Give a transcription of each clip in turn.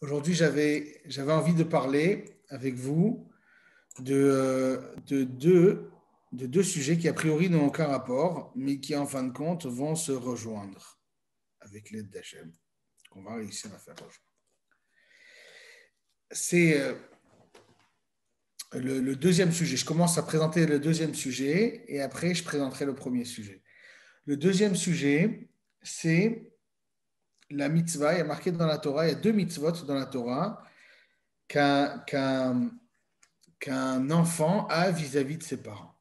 Aujourd'hui, j'avais, envie de parler avec vous de, de, deux, de deux sujets qui, a priori, n'ont aucun rapport, mais qui, en fin de compte, vont se rejoindre avec l'aide d'Hachem, qu'on va réussir à faire rejoindre. C'est euh, le deuxième sujet. Je commence à présenter le deuxième sujet et après, je présenterai le premier sujet. Le deuxième sujet, c'est la mitzvah, il y a marqué dans la Torah, il y a deux mitzvot dans la Torah qu'un enfant a vis-à-vis de ses parents.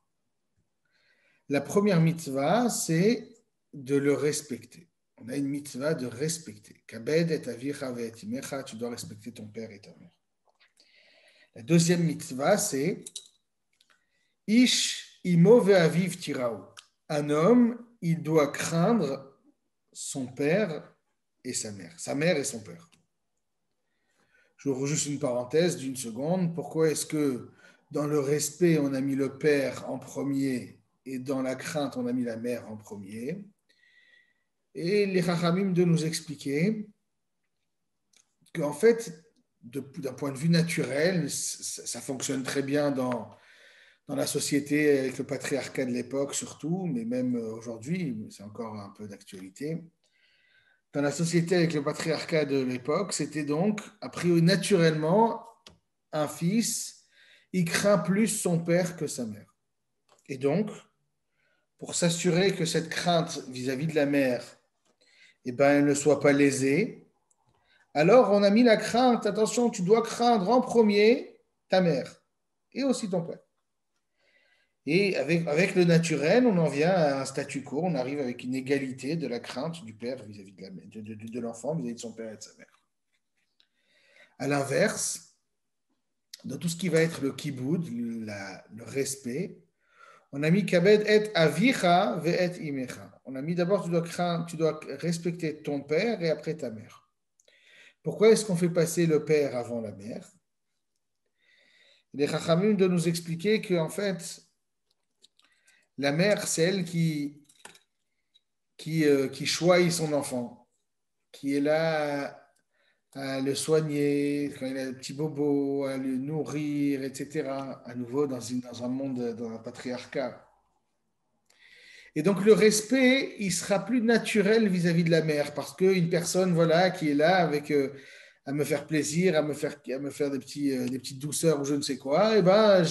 La première mitzvah, c'est de le respecter. On a une mitzvah de respecter. Kabed et tu dois respecter ton père et ta mère. La deuxième mitzvah, c'est Ish imo aviv tirao. Un homme, il doit craindre son père et sa mère, sa mère et son père. J'ouvre juste une parenthèse d'une seconde. Pourquoi est-ce que dans le respect, on a mis le père en premier et dans la crainte, on a mis la mère en premier? Et les Chachamim de nous expliquer qu'en fait, d'un point de vue naturel, ça, fonctionne très bien dans, dans la société avec le patriarcat de l'époque surtout, mais même aujourd'hui, c'est encore un peu d'actualité dans la société avec le patriarcat de l'époque, c'était donc, a priori naturellement, un fils, il craint plus son père que sa mère. Et donc, pour s'assurer que cette crainte vis-à-vis de la mère, eh ben, elle ne soit pas lésée, alors on a mis la crainte, attention, tu dois craindre en premier ta mère et aussi ton père. Et avec, le naturel, on en vient à un statu quo, on arrive avec une égalité de la crainte du père vis-à-vis de, l'enfant vis-à-vis de son père et de sa mère. À l'inverse, dans tout ce qui va être le kiboud, le respect, on a mis kabed et avicha ve et imecha. On a mis d'abord tu dois respecter ton père et après ta mère. Pourquoi est-ce qu'on fait passer le père avant la mère? Les chachamim de nous expliquer qu'en fait, la mère, c'est elle qui, euh, qui choisit son enfant, qui est là à, le soigner quand il a un petit bobo, à le nourrir, etc. À nouveau dans, un monde, dans un patriarcat. Et donc le respect, il sera plus naturel vis-à-vis de la mère, parce qu'une personne voilà, qui est là avec, euh, à me faire plaisir, à me faire, euh, des petites douceurs ou je ne sais quoi, et eh ben,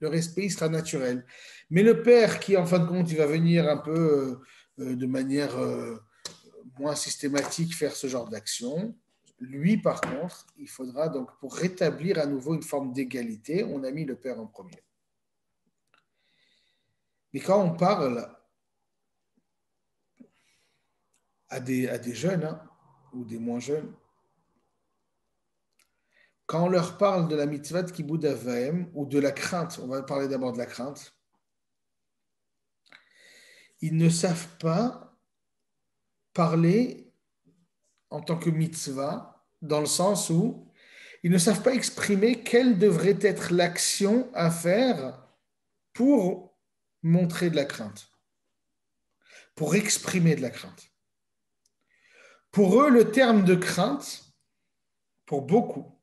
le respect il sera naturel. Mais le père qui, en fin de compte, il va venir un peu euh, euh, de manière euh, moins systématique faire ce genre d'action, lui, par contre, il faudra donc, pour rétablir à nouveau une forme d'égalité, on a mis le père en premier. Mais quand on parle à des, jeunes hein, ou des moins jeunes, quand on leur parle de la mitzvah de Kibbutz Avaim ou de la crainte, on va parler d'abord de la crainte, ils ne savent pas parler en tant que mitzvah, dans le sens où ils ne savent pas exprimer quelle devrait être l'action à faire pour montrer de la crainte, pour exprimer de la crainte. Pour eux, le terme de crainte, pour beaucoup,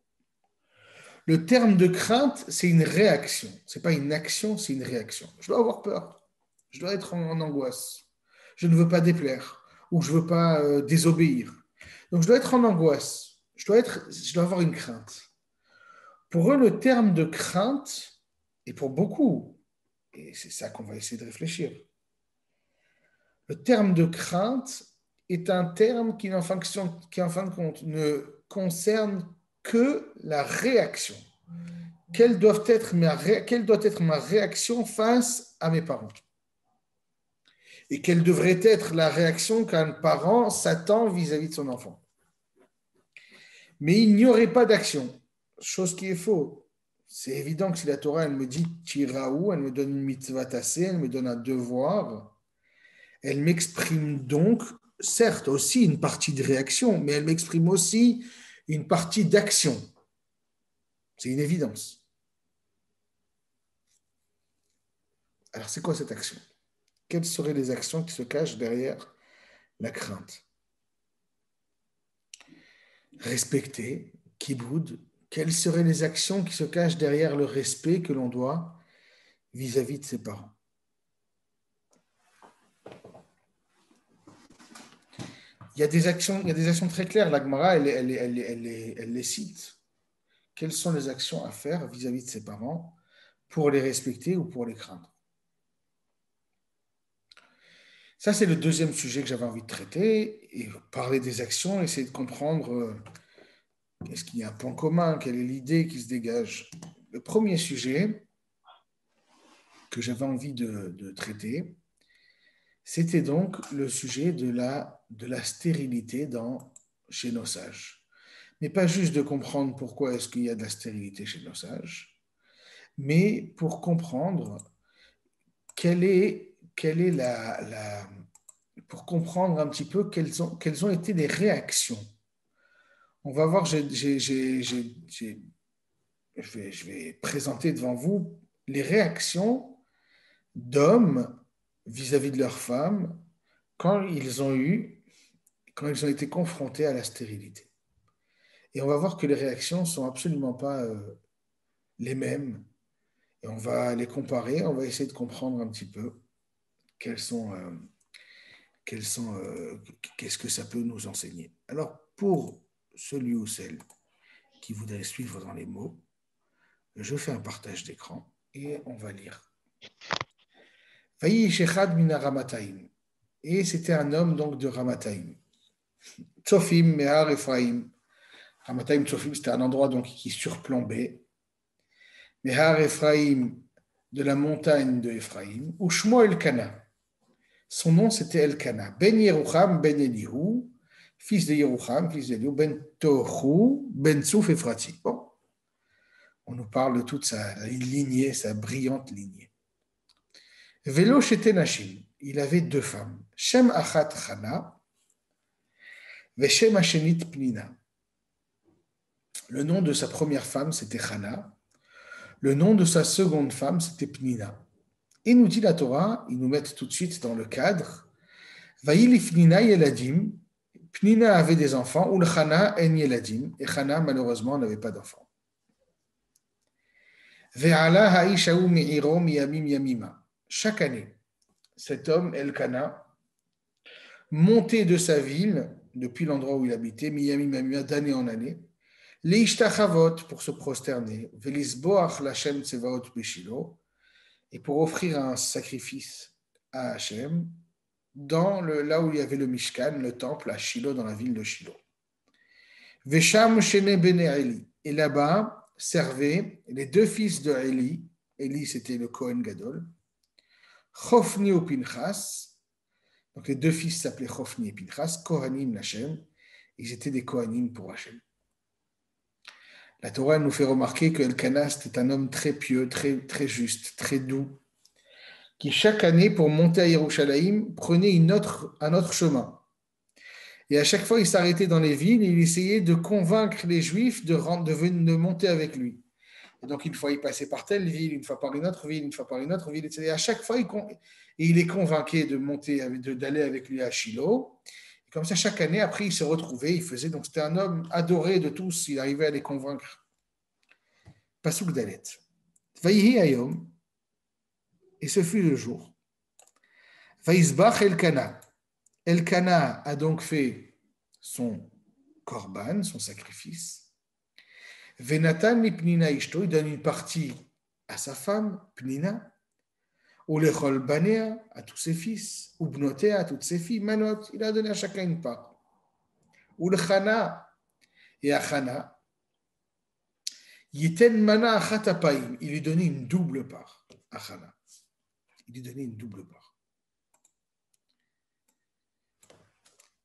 le terme de crainte, c'est une réaction. Ce n'est pas une action, c'est une réaction. Je dois avoir peur. Je dois être en, angoisse. Je ne veux pas déplaire ou je ne veux pas euh, désobéir. Donc je dois être en angoisse. Je dois, être, je dois avoir une crainte. Pour eux, le terme de crainte, et pour beaucoup, et c'est ça qu'on va essayer de réfléchir, le terme de crainte est un terme qui, en fin de, compte, ne concerne que la réaction. Quelle doit être ma réaction face à mes parents? Et quelle devrait être la réaction qu'un parent s'attend vis-à-vis de son enfant. Mais il n'y aurait pas d'action, chose qui est faux. C'est évident que si la Torah elle me dit tiraou, elle me donne une mitzvah tassée, elle me donne un devoir, elle m'exprime donc, certes, aussi une partie de réaction, mais elle m'exprime aussi une partie d'action. C'est une évidence. Alors, c'est quoi cette action? Quelles seraient les actions qui se cachent derrière la crainte? Respecter, kiboud, quelles seraient les actions qui se cachent derrière le respect que l'on doit vis-à-vis de ses parents? Il y a des actions, il y a des actions très claires. L'Agmara, elle, elle, elle, elle, les cite. Quelles sont les actions à faire vis-à-vis de ses parents pour les respecter ou pour les craindre? Ça, c'est le deuxième sujet que j'avais envie de traiter. Et parler des actions, essayer de comprendre euh, est-ce qu'il y a un point commun, quelle est l'idée qui se dégage. Le premier sujet que j'avais envie de traiter, c'était donc le sujet de la, de la stérilité dans, chez nos sages. Mais pas juste de comprendre pourquoi est-ce qu'il y a de la stérilité chez nos sages, mais pour comprendre quelle est, quelle est la, pour comprendre un petit peu quelles ont, quelles ont été les réactions. On va voir, je, vais, présenter devant vous les réactions d'hommes vis-à-vis de leurs femmes quand ils ont eu, quand ils ont été confrontés à la stérilité. Et on va voir que les réactions sont absolument pas euh, les mêmes. Et on va les comparer, on va essayer de comprendre un petit peu sont, euh, sont, euh, qu'est-ce que ça peut nous enseigner. Alors, pour celui ou celle qui voudrait suivre dans les mots, je fais un partage d'écran et on va lire. Et c'était un homme donc de Ramataim. Tzofim, Mehar, Ephraim. Ramataim, Tzofim, c'était un endroit donc qui surplombait. Mehar, Ephraim, de la montagne de Ephraim. Ou Shmo Elkana. Son nom c'était Elkana. Ben Yerucham, Ben Elihu, fils de Yerucham, fils de Elihu, Ben Tohu, Ben Souf Ephrati. Bon. On nous parle de toute sa lignée, sa brillante lignée. Velo Nashim, il avait deux femmes, Shem Achat Chana, Veshem Ashenit Pnina. Le nom de sa première femme, c'était Chana. Le nom de sa seconde femme, c'était Pnina. Et nous dit la Torah, ils nous mettent tout de suite dans le cadre, Pnina Yeladim, Pnina avait des enfants, ou le Chana en Yeladim, et Chana, malheureusement, n'avait pas d'enfants. Ve'ala ha'ishahu mi'iro miyamim yamima. Chaque année, cet homme, Elkana, montait de sa ville, depuis l'endroit où il habitait, Miami Mamia, d'année en année, Leishtachavot pour se prosterner, Velisboach Lachem Tsevaot Beshilo, et pour offrir un sacrifice à Hachem, dans le, là où il y avait le Mishkan, le temple à Shiloh, dans la ville de Shiloh. Vesham Shene Bene Eli. Et là-bas servaient les deux fils de Eli. Eli, c'était le Kohen Gadol. Chofni ou Pinchas. Donc les deux fils s'appelaient Chofni et Pinchas, Kohanim Lachem. Ils étaient des Kohanim pour Hachem. La Torah nous fait remarquer que Elkanah était un homme très pieux, très, très juste, très doux, qui chaque année, pour monter à Yerushalayim, prenait un autre chemin. Et à chaque fois, il s'arrêtait dans les villes et il essayait de convaincre les Juifs de, de, monter avec lui. Et donc, une fois, il passait par telle ville, une fois par une autre ville, une fois par une autre ville, etc. Et à chaque fois, il, est convaincu de monter, d'aller avec lui à Shiloh. Comme ça, chaque année, après, il se retrouvait, il faisait. Donc, c'était un homme adoré de tous, il arrivait à les convaincre. Pasouk Dalet. Vaïhi Ayom. Et ce fut le jour. Vaïsbach Elkana. Elkana a donc fait son korban, son sacrifice. Venatan Pnina Ishto, il donne une partie à sa femme, Pnina, ou banea, à tous ses fils, ou bnotea, à toutes ses filles, manot, il a donné à chacun une part. Ou le chana, et à chana, yiten mana il lui donnait une double part à. Il lui donnait une double part.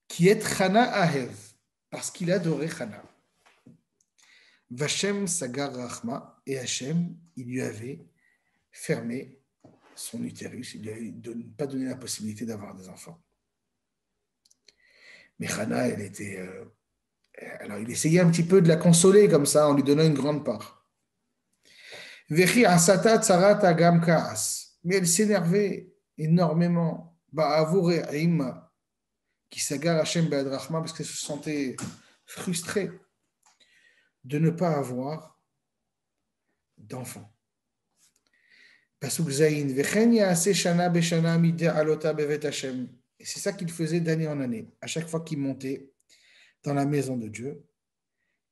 Qui est chana ahev, parce qu'il adorait chana. Vachem Sagar Rachma, et Hachem, il lui avait fermé son utérus, il lui avait pas donné la possibilité d'avoir des enfants. Mais Hana, elle était. Euh, alors, il essayait un petit peu de la consoler comme ça, en lui donnant une grande part. Mais elle s'énervait énormément. Qui s'agar Hachem parce qu'elle se sentait frustrée de ne pas avoir d'enfants. C'est ça qu'il faisait d'année en année, à chaque fois qu'il montait dans la maison de Dieu.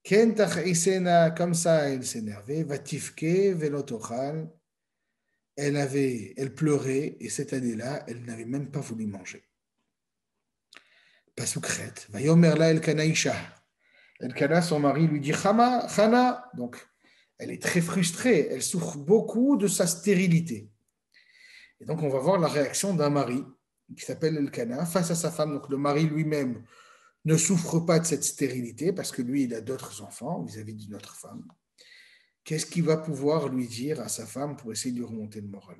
Comme ça, elle s'énervait. Elle pleurait, et cette année-là, elle n'avait même pas voulu manger. El son mari, lui dit Chana. Donc, elle est très frustrée, elle souffre beaucoup de sa stérilité. Et donc, on va voir la réaction d'un mari qui s'appelle Elkana face à sa femme. Donc, le mari lui-même ne souffre pas de cette stérilité parce que lui, il a d'autres enfants vis-à-vis d'une autre femme. Qu'est-ce qu'il va pouvoir lui dire à sa femme pour essayer de lui remonter le moral?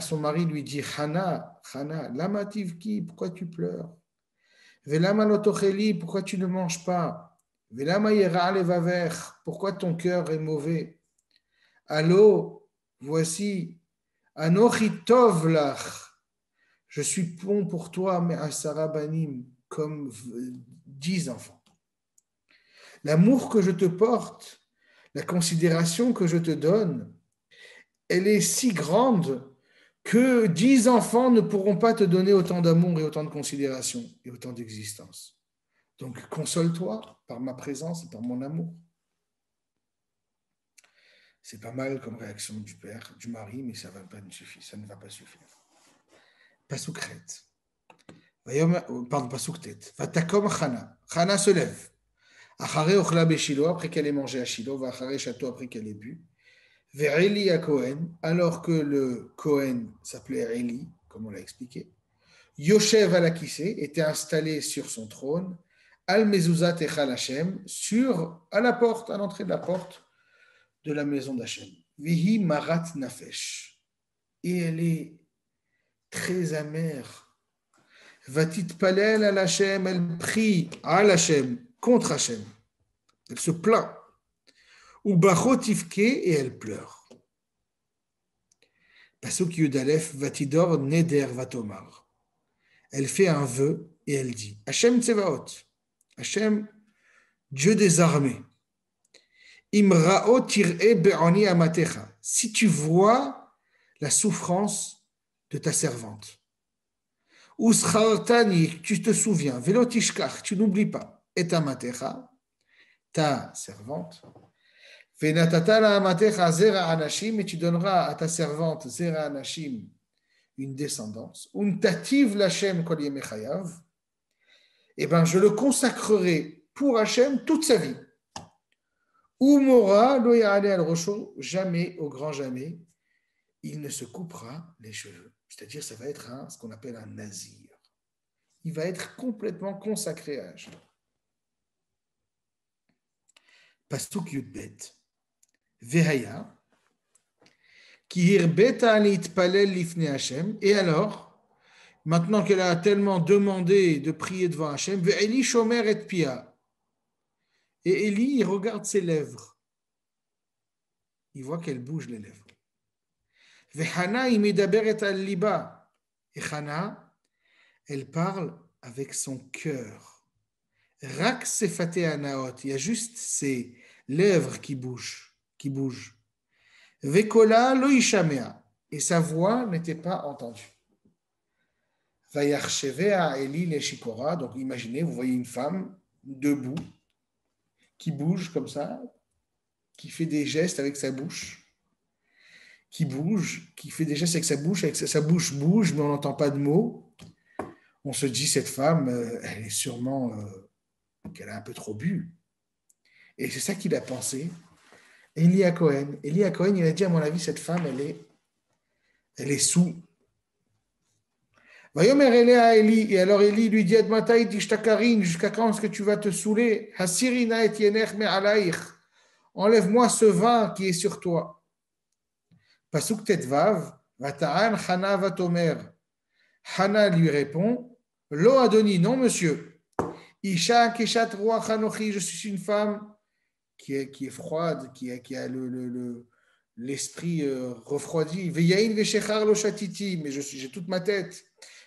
Son mari lui dit Hana, Hana, lama tivki, pourquoi tu pleures? Velama pourquoi tu ne manges pas? Pourquoi ton cœur est mauvais? Allô, voici, je suis bon pour toi, mais Asarabanim, comme dix enfants. L'amour que je te porte, la considération que je te donne, elle est si grande que dix enfants ne pourront pas te donner autant d'amour et autant de considération et autant d'existence. Donc console-toi par ma présence et par mon amour. C'est pas mal comme réaction du père, du mari, mais ça, va pas suffire, ça ne va pas suffire. Pasukret. Pardon, pasuktet. Vatakom Chana. Chana se lève. Achare ochla beshilo, après qu'elle ait mangé à Shiloh, achare château, après qu'elle ait bu. Vers à Cohen, alors que le Cohen s'appelait Eli, comme on l'a expliqué. Yoshev Alakise était installé sur son trône al mezuzat echal Hashem, sur, à la porte, à l'entrée de la porte de la maison d'Hachem. Vihi marat nafesh. Et elle est très amère. Vatit palel al Hashem, elle prie al Hashem, contre Hashem. Elle se plaint. Ou bachotivke, et elle pleure. Pasuk Yudalef, vatidor neder vatomar. Elle fait un vœu et elle dit Hashem Tsevaot. Hachem, Dieu des armées. Imrao be'ani amatecha. Si tu vois la souffrance de ta servante. Uschartani, tu te souviens. Velotishkach, tu n'oublies pas. Et amatecha, ta servante. Venatatala amatecha zera anashim, et tu donneras à ta servante zera anashim une descendance. Untativ lachem kol yemechayav eh ben, je le consacrerai pour Hachem toute sa vie. Ou Mora, al jamais, au grand jamais, il ne se coupera les cheveux. C'est-à-dire, ça va être ce qu'on appelle un nazir. Il va être complètement consacré à Hachem. Yudbet. Hachem. Et alors, maintenant qu'elle a tellement demandé de prier devant Hachem, Eli Shomer et Pia. Et Eli, il regarde ses lèvres. Il voit qu'elle bouge les lèvres. Et Hana, elle parle avec son cœur. Rak. Il y a juste ses lèvres qui bougent, qui bougent. Et sa voix n'était pas entendue. À Eli les Donc imaginez, vous voyez une femme debout, qui bouge comme ça, qui fait des gestes avec sa bouche, qui bouge, qui fait des gestes avec sa bouche, avec sa, bouche bouge, mais on n'entend pas de mots. On se dit, cette femme, euh, elle est sûrement euh, qu'elle a un peu trop bu. Et c'est ça qu'il a pensé. Elia Cohen. Elia Cohen, il a dit, à mon avis, cette femme, elle est, elle est sous et alors Eli lui dit, jusqu'à quand est-ce que tu vas te saouler? Enlève-moi ce vin qui est sur toi. Pasuk tetvav, vata'an Hana vatomer. Hana lui répond, Lo Adoni, non monsieur. Isha keshat je suis une femme qui est, qui est froide, qui a, qui a le, le, l'esprit euh, refroidi. Veyain veshechar lo shatiti, mais j'ai toute ma tête.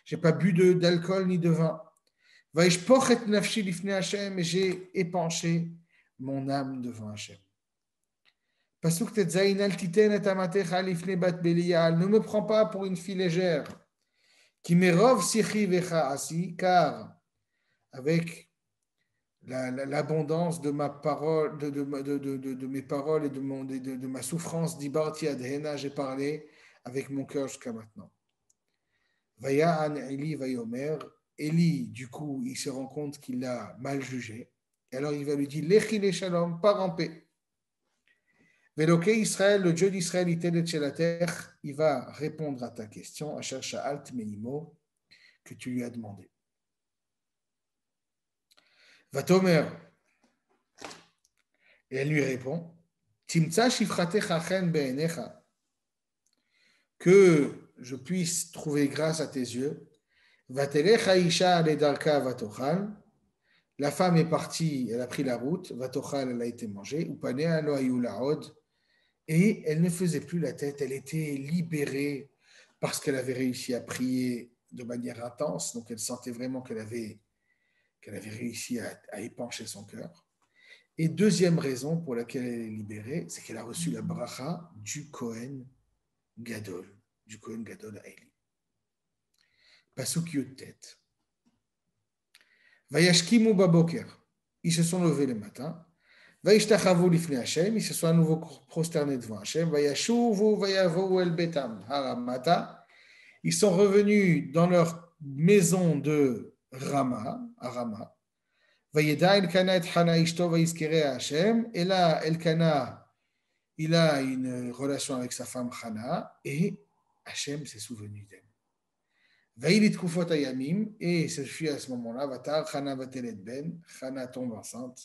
J'ai pas bu d'alcool ni de vin. Et j'ai épanché mon âme devant belial. Ne me prends pas pour une fille légère. Qui vecha asi, car avec l'abondance de ma parole, de, mes paroles et de, mon, de, ma souffrance, j'ai parlé avec mon cœur jusqu'à maintenant. Vaya'an Eli Vayomer, Eli, du coup, il se rend compte qu'il a mal jugé. Alors il va lui dire Lechi Shalom, pars en paix. Veloke Israël, le Dieu d'Israël, la terre, il va répondre à ta question, à chercher Alt Menimo, que tu lui as demandé. Vatomer, et elle lui répond Timtsa Shifratecha Be'enecha, que je puisse trouver grâce à tes yeux. La femme est partie, elle a pris la route, Vatochal, elle a été mangée, et elle ne faisait plus la tête, elle était libérée parce qu'elle avait réussi à prier de manière intense, donc elle sentait vraiment qu'elle avait, qu'elle avait réussi à, épancher son cœur. Et deuxième raison pour laquelle elle est libérée, c'est qu'elle a reçu la bracha du Kohen Gadol, du Kohen Gadol à Eli. Pasuk tête. Vayashkimu baboker. Ils se sont levés le matin ils se sont à nouveau prosternés devant Hachem. Ils sont revenus dans leur maison de Rama, à Rama. Et là, il a une relation avec sa femme Hana, et Hachem s'est souvenu d'elle. Et ce fut à ce moment-là, Hana Ben, Hana tombe enceinte.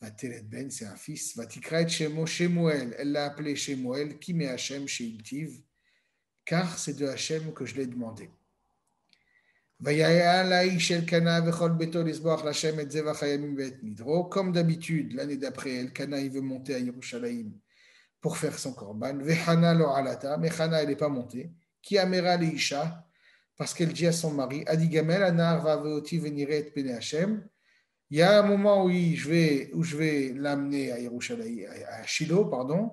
Ben, c'est un fils. Vatikra Shemo Shemuel. Elle l'a appelé Shemuel, qui met Hachem chez car c'est de Hachem que je l'ai demandé. Comme d'habitude, l'année d'après, Elkana il veut monter à Yerushalayim pour faire son korban. Vehana lo alata, mais Hana elle n'est pas montée. Qui amera Isha, parce qu'elle dit à son mari, Adigamel anar va veoti veniret pene Hachem. Il y a un moment où je vais, où je vais l'amener à Yerushalayim, à Shiloh, pardon.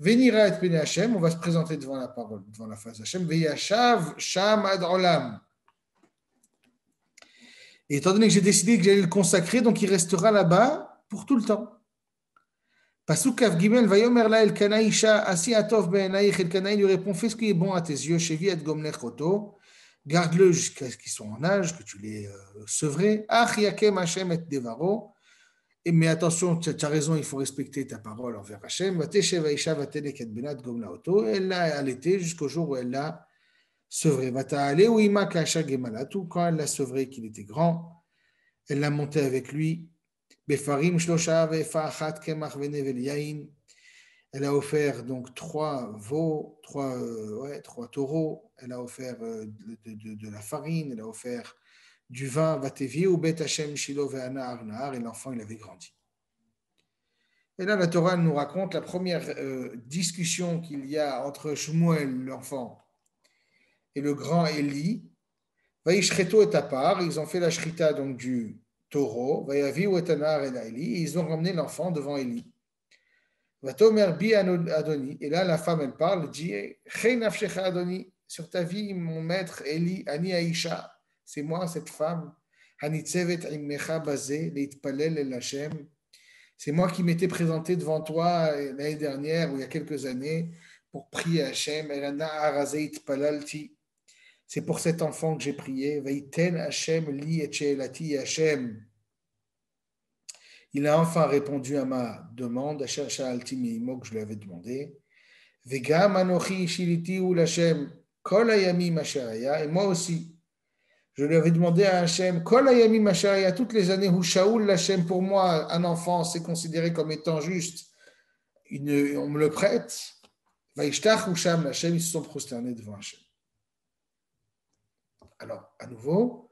Venir à être Hashem, on va se présenter devant la parole, devant la face d'Hachem. Veyashav Sham Ad Et étant donné que j'ai décidé que j'allais le consacrer, donc il restera là-bas pour tout le temps. Pasuk Gimel, Vayomer la Elkana Isha, Asi Atov Be'enaich, Elkana, lui répond Fais ce qui est bon à tes yeux, Shevi et Gomlech Oto garde-le jusqu'à ce qu'ils soient en âge, que tu les euh, sevrais. Hashem et Devaro. Mais attention, tu as raison, il faut respecter ta parole envers Hashem. Elle l'a allaité jusqu'au jour où elle l'a sevré. Quand elle l'a sevré, qu'il était grand, elle l'a monté avec lui. Elle a offert donc trois veaux, trois, euh, ouais, trois taureaux. Elle a offert euh, de, la farine. Elle a offert du vin. Vatevi ou Bet Hashem ve'ana. Et l'enfant, il avait grandi. Et là, la Torah nous raconte la première euh, discussion qu'il y a entre Shmuel, l'enfant, et le grand Eli. Vaishreto est à part. Ils ont fait la shrita donc du taureau. Ils ont ramené l'enfant devant Eli. Et là, la femme, elle parle, dit Adoni, sur ta vie, mon maître Eli, Ani Aisha, c'est moi, cette femme. C'est moi qui m'étais présenté devant toi l'année dernière ou il y a quelques années pour prier Hachem. C'est pour cet enfant que j'ai prié. Hachem li Hachem il a enfin répondu à ma demande, à que je lui avais demandé. Vegam anochi shiliti ou et moi aussi. Je lui avais demandé à Hachem, kol ayami masharaya, toutes les années où Shaoul l'Hachem, pour moi, un enfant, c'est considéré comme étant juste, on me le prête. Vaishtach ou Sham, l'Hachem, ils se sont prosternés devant Hachem. Alors, à nouveau,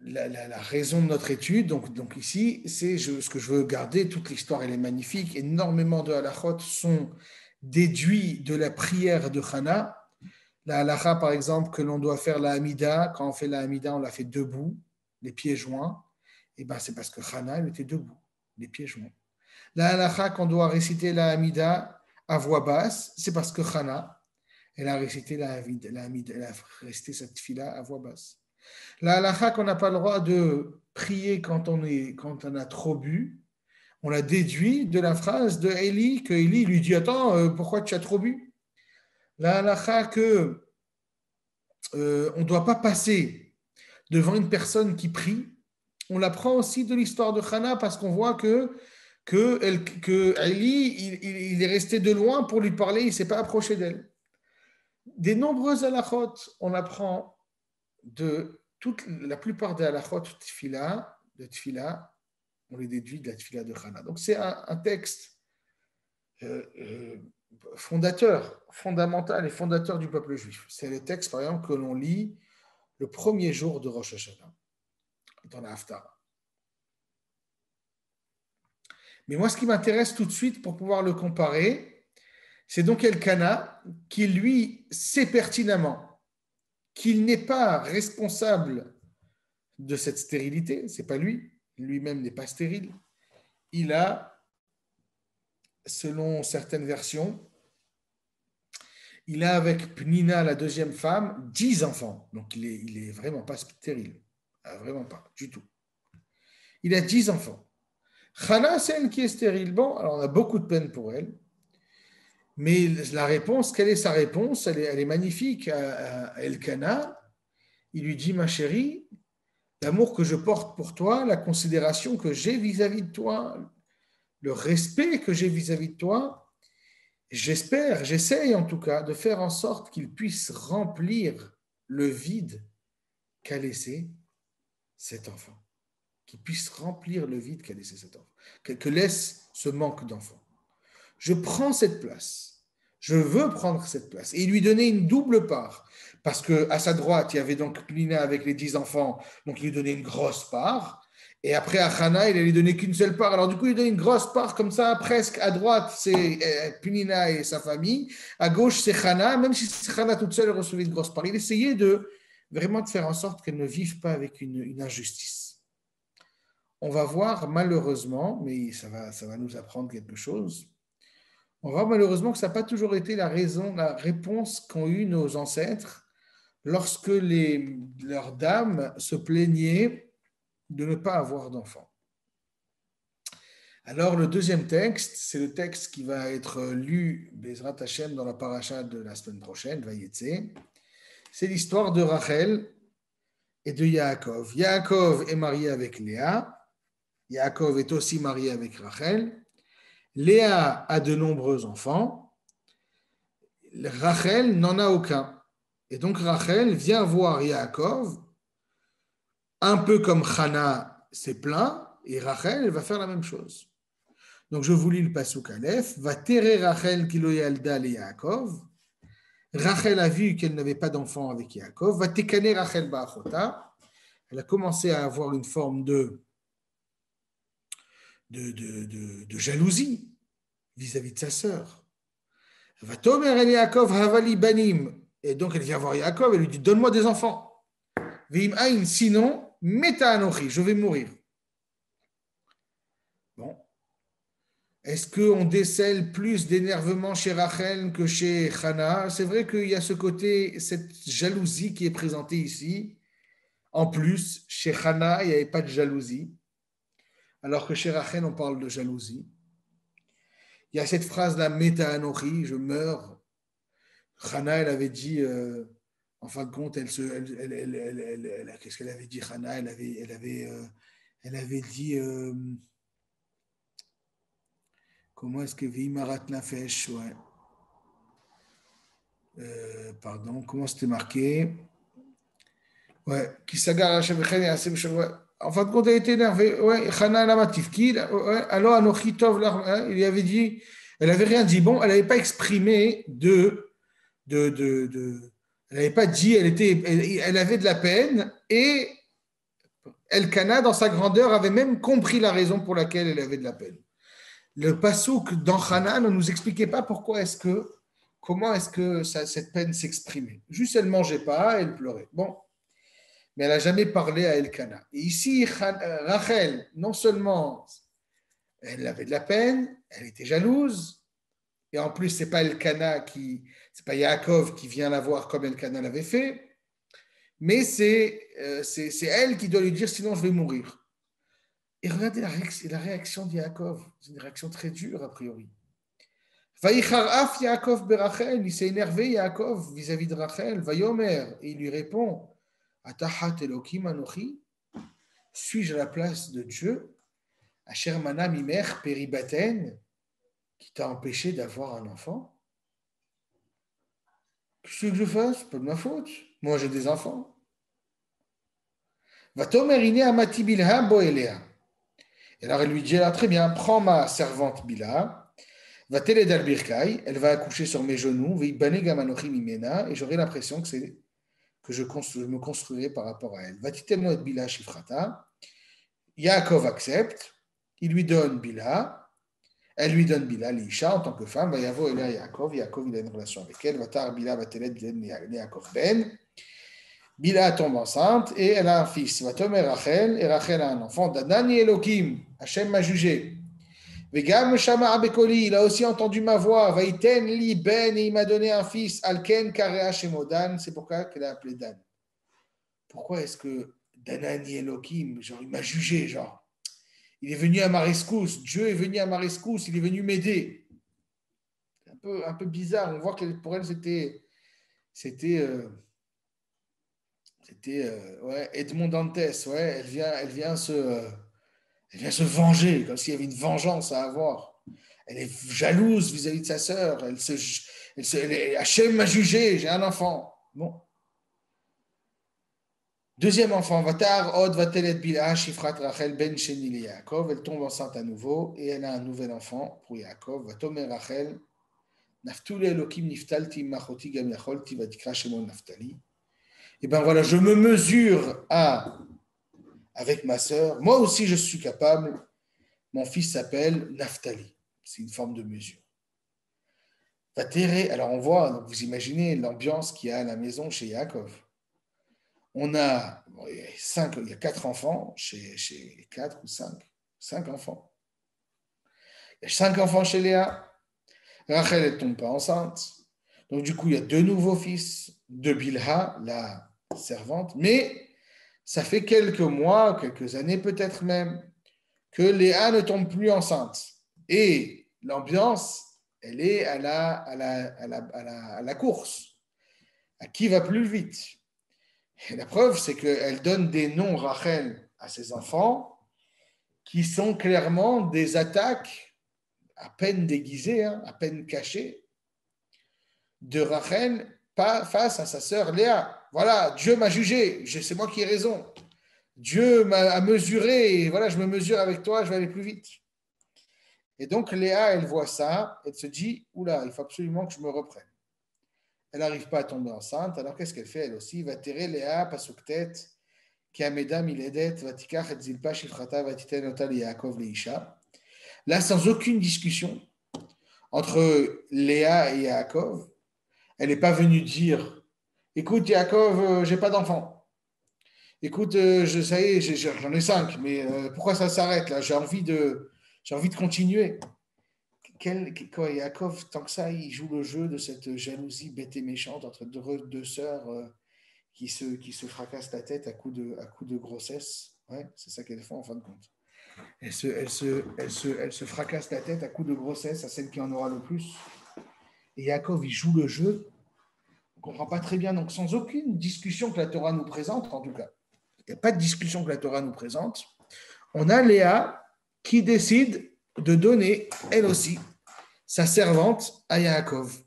la, raison de notre étude, donc, ici, c'est ce que je veux garder, toute l'histoire, elle est magnifique, énormément de halachot sont déduits de la prière de Hana. La halakha, par exemple, que l'on doit faire la hamida, quand on fait la hamida, on la fait debout, les pieds joints. Et ben, c'est parce que Hana, elle était debout, les pieds joints. La halakha, qu'on doit réciter la hamida à voix basse, c'est parce que Hana, elle a récité la hamida, elle a fila à voix basse. La halakha, qu'on n'a pas le droit de prier quand on, est, quand on a trop bu, on l'a déduit de la phrase de Eli, que Eli lui dit Attends, euh, pourquoi tu as trop bu? La halakha que euh, on ne doit pas passer devant une personne qui prie, on l'apprend aussi de l'histoire de Hana parce qu'on voit que, que, il, est resté de loin pour lui parler, il ne s'est pas approché d'elle. Des nombreuses halakhot, on apprend de toute, la plupart des halakhot de tfila, de tfila on les déduit de la tfila de Hana. Donc c'est un, texte euh, euh, fondateur, fondamental et fondateur du peuple juif. C'est le texte, par exemple, que l'on lit le premier jour de Rosh Hashanah, dans la Haftara. Mais moi, ce qui m'intéresse tout de suite pour pouvoir le comparer, c'est donc Elkana qui, lui, sait pertinemment qu'il n'est pas responsable de cette stérilité, c'est pas lui, lui-même n'est pas stérile, il a, selon certaines versions, il a avec Pnina, la deuxième femme, dix enfants. Donc il est, il est vraiment pas stérile. Ah, vraiment pas, du tout. Il a dix enfants. Chana, c'est qui est stérile. Bon, alors on a beaucoup de peine pour elle. Mais la réponse, quelle est sa réponse? Elle est, elle est, magnifique à Elkana. Il lui dit, ma chérie, l'amour que je porte pour toi, la considération que j'ai vis-à-vis de toi, le respect que j'ai vis-à-vis de toi, j'espère, j'essaye en tout cas de faire en sorte qu'il puisse remplir le vide qu'a laissé cet enfant, qu'il puisse remplir le vide qu'a laissé cet enfant, que laisse ce manque d'enfant. Je prends cette place, je veux prendre cette place et lui donner une double part parce qu'à sa droite, il y avait donc Lina avec les dix enfants, donc il lui donnait une grosse part. Et après, à Hana, il allait donner qu'une seule part. Alors, du coup, il donnait une grosse part comme ça, presque à droite, c'est euh, Punina et sa famille. À gauche, c'est Hana. Même si c'est Hana toute seule, elle recevait une grosse part. Il essayait de vraiment de faire en sorte qu'elle ne vive pas avec une, une, injustice. On va voir, malheureusement, mais ça va, ça va nous apprendre quelque chose. On va voir malheureusement que ça n'a pas toujours été la raison, la réponse qu'ont eu nos ancêtres lorsque leurs dames se plaignaient de ne pas avoir d'enfants. Alors, le deuxième texte, c'est le texte qui va être lu, Bezrat Hashem, dans la paracha de la semaine prochaine, Vayetse. C'est l'histoire de Rachel et de Yaakov. Yaakov est marié avec Léa. Yaakov est aussi marié avec Rachel. Léa a de nombreux enfants. Rachel n'en a aucun. Et donc Rachel vient voir Yaakov, un peu comme Chana s'est plaint, et Rachel va faire la même chose. Donc je vous lis le pasuk Aleph, va terrer Rachel kilo yalda le Yaakov. Rachel a vu qu'elle n'avait pas d'enfant avec Yaakov, va tekane Rachel ba'achota. Elle a commencé à avoir une forme de, de, jalousie vis-à-vis de sa sœur. Havali banim et donc elle vient voir Yaakov et lui dit Donne-moi des enfants. sinon, meta je vais mourir. Bon. Est-ce qu'on décèle plus d'énervement chez Rachel que chez Hana C'est vrai qu'il y a ce côté, cette jalousie qui est présentée ici. En plus, chez Hana, il n'y avait pas de jalousie, alors que chez Rachel, on parle de jalousie. Il y a cette phrase-là, Meta je meurs. Hana, elle avait dit, euh, en fin de compte, elle qu'est-ce qu'elle avait dit, Hana Elle avait, elle avait, euh, elle avait dit, euh, comment est-ce que Vimarat Nafesh, ouais. pardon, comment c'était marqué? Ouais, qui s'agara En fin de compte, elle était énervée. Ouais, Hana il avait dit, elle n'avait rien dit. Bon, elle n'avait pas exprimé de elle n'avait pas dit, elle, était, elle, avait de la peine et Elkana, dans sa grandeur, avait même compris la raison pour laquelle elle avait de la peine. Le pasouk dans Hanan ne nous expliquait pas pourquoi est-ce que comment est-ce que cette peine s'exprimait Juste, elle mangeait pas, elle pleurait. Bon, mais elle n'a jamais parlé à Elkana. Et ici, Rachel, non seulement elle avait de la peine, elle était jalouse, et en plus, c'est pas Elkana qui, c'est pas Yaakov qui vient la voir comme Elkana l'avait fait, mais euh, c'est, c'est, elle qui doit lui dire sinon je vais mourir. Et regardez la, réaction, la réaction de Yaakov, c'est une réaction très dure a priori. Yaakov berachel, il s'est énervé Yaakov vis-à-vis de Rachel, Vayomer, et il lui répond Atahat Elohim Anochi, suis-je à la place de Dieu? Asher Mana Mimer Peribaten, qui t'a empêché d'avoir un enfant? Qu'est-ce que je fasse Pas de ma faute. Moi, j'ai des enfants. Amati Bilha Boelea. Et alors, elle lui dit Très bien, prends ma servante Bila, va Teledal Birkai, elle va accoucher sur mes genoux, et j'aurai l'impression que c'est que je, me construirai par rapport à elle. Va et Bila Shifrata. Yaakov accepte, il lui donne Bila, elle lui donne Bila, l'Isha, en tant que femme. Va yavo Elia Yaakov. Yaakov, il a une relation avec elle. Va tar Bila, va telet Yaakov ben. Bila tombe enceinte et elle a un fils. Va tomer Rachel et Rachel a un enfant. Danani Elohim. Hachem m'a jugé. Il a aussi entendu ma voix. Vaiten li ben et il m'a donné un fils. Alken Karea Shemodan. C'est pourquoi qu'elle a appelé Dan. Pourquoi est-ce que Danani Elohim, genre, il m'a jugé, genre? Il est venu à ma rescousse, Dieu est venu à ma rescousse, il est venu m'aider. Un peu, un peu bizarre, on voit que pour elle, c'était, c'était, euh, c'était euh, ouais, Edmond Dantès, ouais, elle vient, elle, vient se, elle vient se venger, comme s'il y avait une vengeance à avoir. Elle est jalouse vis-à-vis de sa sœur, elle se, elle se, elle Hachem m'a jugé, j'ai un enfant. Bon, Deuxième enfant, Vatar, Od, Vatelet Bila, Shifrat Rachel, Ben Sheni Yaakov. Elle tombe enceinte à nouveau et elle a un nouvel enfant pour Yaakov. Vatomer Rachel, Naftuli Elokim Niftalti Machoti Gam Yacholti Vatikra Shemon Naftali. Et bien voilà, je me mesure à, avec ma sœur. Moi aussi, je suis capable. Mon fils s'appelle Naftali. C'est une forme de mesure. Alors on voit, vous imaginez l'ambiance qu'il y a à la maison chez Yaakov on a cinq, il y a quatre enfants chez, chez quatre ou cinq, cinq enfants. Il y a cinq enfants chez Léa. Rachel ne tombe pas enceinte. Donc, du coup, il y a deux nouveaux fils de Bilha, la servante. Mais ça fait quelques mois, quelques années peut-être même, que Léa ne tombe plus enceinte. Et l'ambiance, elle est à la, course. À qui va plus vite? Et la preuve, c'est qu'elle donne des noms, Rachel, à ses enfants, qui sont clairement des attaques à peine déguisées, hein, à peine cachées, de Rachel face à sa sœur Léa. Voilà, Dieu m'a jugé, c'est moi qui ai raison. Dieu m'a mesuré, voilà, je me mesure avec toi, je vais aller plus vite. Et donc Léa, elle voit ça, elle se dit, oula, il faut absolument que je me reprenne elle n'arrive pas à tomber enceinte. Alors qu'est-ce qu'elle fait elle aussi? Va tirer Léa, pasuktet, qui a iledet, vatikach et zilpa shifrata, vatitenota Yaakov leisha. Là, sans aucune discussion entre Léa et Yaakov, elle n'est pas venue dire Écoute, Yaakov, euh, j'ai pas d'enfant. Écoute, euh, je, ça y est, j'en ai cinq, mais euh, pourquoi ça s'arrête là? J'ai envie, de, envie de continuer quel, quoi, Yaakov, tant que ça, il joue le jeu de cette jalousie bête et méchante entre deux, sœurs qui, se, qui se fracassent la tête à coup de, à coup de grossesse. Ouais, c'est ça qu'elles font en fin de compte. Elles se, elles, se, se, se fracassent la tête à coup de grossesse à celle qui en aura le plus. Et Yaakov, il joue le jeu. On ne comprend pas très bien. Donc, sans aucune discussion que la Torah nous présente, en tout cas, il n'y a pas de discussion que la Torah nous présente, on a Léa qui décide de donner, elle aussi, sa servante à Yaakov.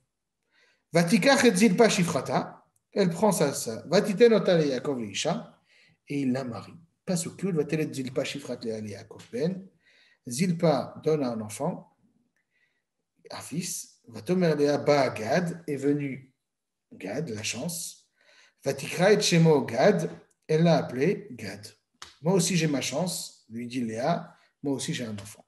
Vatikach et zilpa shifrata, elle prend sa, vatitenota le Yaakov l'isha, et il la marie. Pas ce cul, zilpa shifrat le Yaakov ben. Zilpa donne un enfant, un fils. Vatomer lea ba Gad, est venu Gad, la chance. Vatikra et shemo Gad, elle l'a appelé Gad. Moi aussi j'ai ma chance, lui dit Léa, moi aussi j'ai un enfant.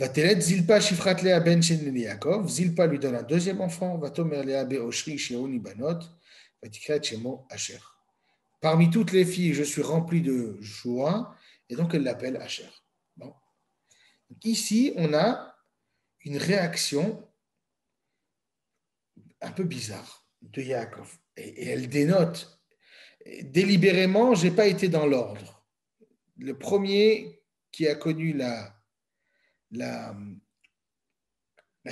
Vatelet Zilpa Shifrat Lea ben Yaakov. Zilpa lui donne un deuxième enfant. Vatomer Lea Beoshri Sheoni Banot. Vatikret Shemo Asher. Parmi toutes les filles, je suis rempli de joie. Et donc, elle l'appelle Asher. Bon. Ici, on a une réaction un peu bizarre de Yaakov. Et, elle dénote délibérément, je n'ai pas été dans l'ordre. Le premier qui a connu la, la,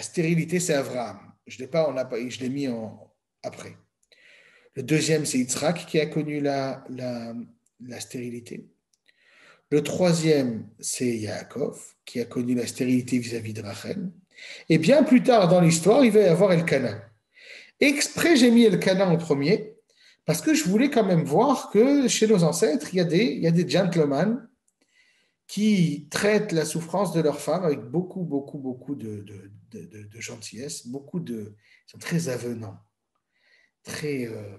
stérilité, c'est Abraham. Je l'ai pas, on je l'ai mis en, après. Le deuxième, c'est Yitzhak qui a connu la, la, la stérilité. Le troisième, c'est Yaakov qui a connu la stérilité vis-à-vis de Rachel. Et bien plus tard dans l'histoire, il va y avoir Elkanah. Exprès, j'ai mis Elkanah en premier parce que je voulais quand même voir que chez nos ancêtres, il y a des, gentlemen qui traitent la souffrance de leur femme avec beaucoup, beaucoup, beaucoup de, gentillesse, beaucoup de, ils sont très avenants, très, euh,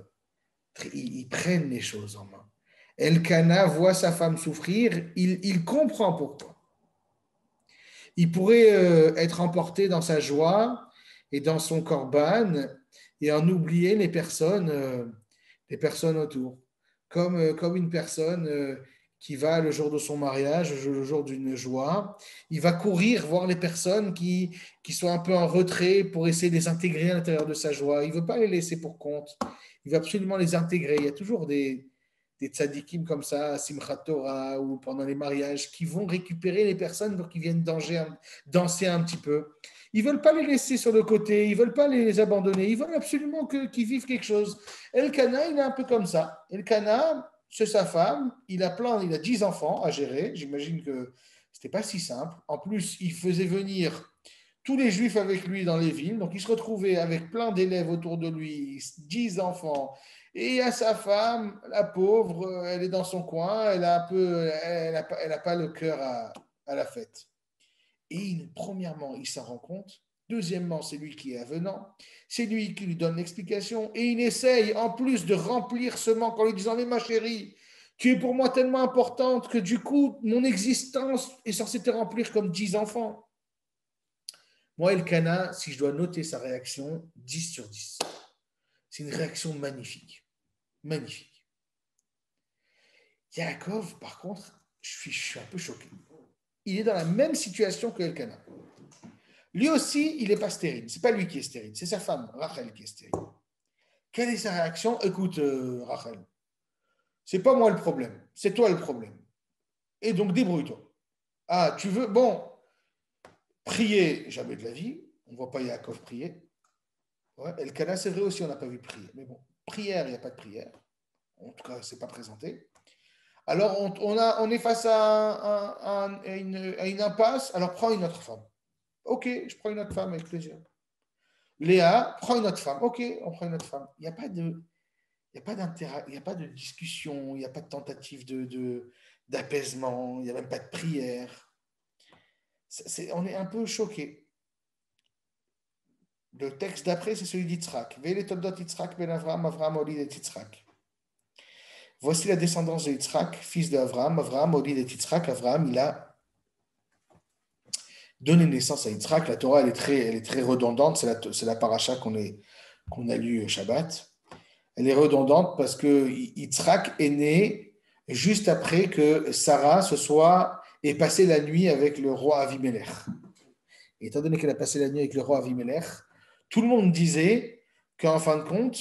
ils, prennent les choses en main. Elkana voit sa femme souffrir, il, il comprend pourquoi. Il pourrait euh, être emporté dans sa joie et dans son corban et en oublier les personnes, euh, les personnes autour, comme, comme une personne qui va le jour de son mariage, le jour d'une joie. Il va courir voir les personnes qui, qui sont un peu en retrait pour essayer de les intégrer à l'intérieur de sa joie. Il ne veut pas les laisser pour compte. Il veut absolument les intégrer. Il y a toujours des, des tzadikim comme ça, Simchat Torah ou pendant les mariages, qui vont récupérer les personnes pour qu'ils viennent danser un petit peu. Ils veulent pas les laisser sur le côté, ils veulent pas les abandonner, ils veulent absolument qu'ils vivent quelque chose. Elkana, il est un peu comme ça. Elkana, c'est sa femme, il a plein, il a 10 enfants à gérer, j'imagine que ce n'était pas si simple. En plus, il faisait venir tous les juifs avec lui dans les villes, donc il se retrouvait avec plein d'élèves autour de lui, 10 enfants. Et à sa femme, la pauvre, elle est dans son coin, elle a un peu, elle n'a pas, le cœur à, la fête. Et premièrement, il s'en rend compte. Deuxièmement, c'est lui qui est avenant. C'est lui qui lui donne l'explication. Et il essaye, en plus, de remplir ce manque en lui disant Mais ma chérie, tu es pour moi tellement importante que du coup, mon existence est censée te remplir comme dix enfants. Moi, Elkana, si je dois noter sa réaction, 10 sur 10. C'est une réaction magnifique. Magnifique. Yaakov, par contre, je suis, je suis un peu choqué. Il est dans la même situation que Elkana. Lui aussi, il n'est pas stérile. Ce n'est pas lui qui est stérile, c'est sa femme, Rachel, qui est stérile. Quelle est sa réaction? Écoute, euh, Rachel, c'est pas moi le problème, c'est toi le problème. Et donc, débrouille-toi. Ah, tu veux Bon, prier, jamais de la vie. On ne voit pas Yaakov prier. Ouais, Elkana, c'est vrai aussi, on n'a pas vu prier. Mais bon, prière, il n'y a pas de prière. En tout cas, ce n'est pas présenté. Alors, on, est face à, une, impasse. Alors, prends une autre femme. Ok, je prends une autre femme avec plaisir. Léa, prends une autre femme. Ok, on prend une autre femme. Il n'y a pas de, discussion, il n'y a pas de tentative d'apaisement, il n'y a même pas de prière. On est un peu choqué. Le texte d'après, c'est celui d'Yitzhak. ben Avram, Avram et Voici la descendance de Yitzhak, fils d'Avram. Avram, Oli et Yitzhak. Avram, il a donner naissance à Yitzhak. La Torah, elle est très, elle est très redondante. C'est la, c'est paracha qu'on, a lu Shabbat. Elle est redondante parce que Yitzhak est né juste après que Sarah se soit et passé la nuit avec le roi Avimelech. Et étant donné qu'elle a passé la nuit avec le roi Avimelech, tout le monde disait qu'en fin de compte,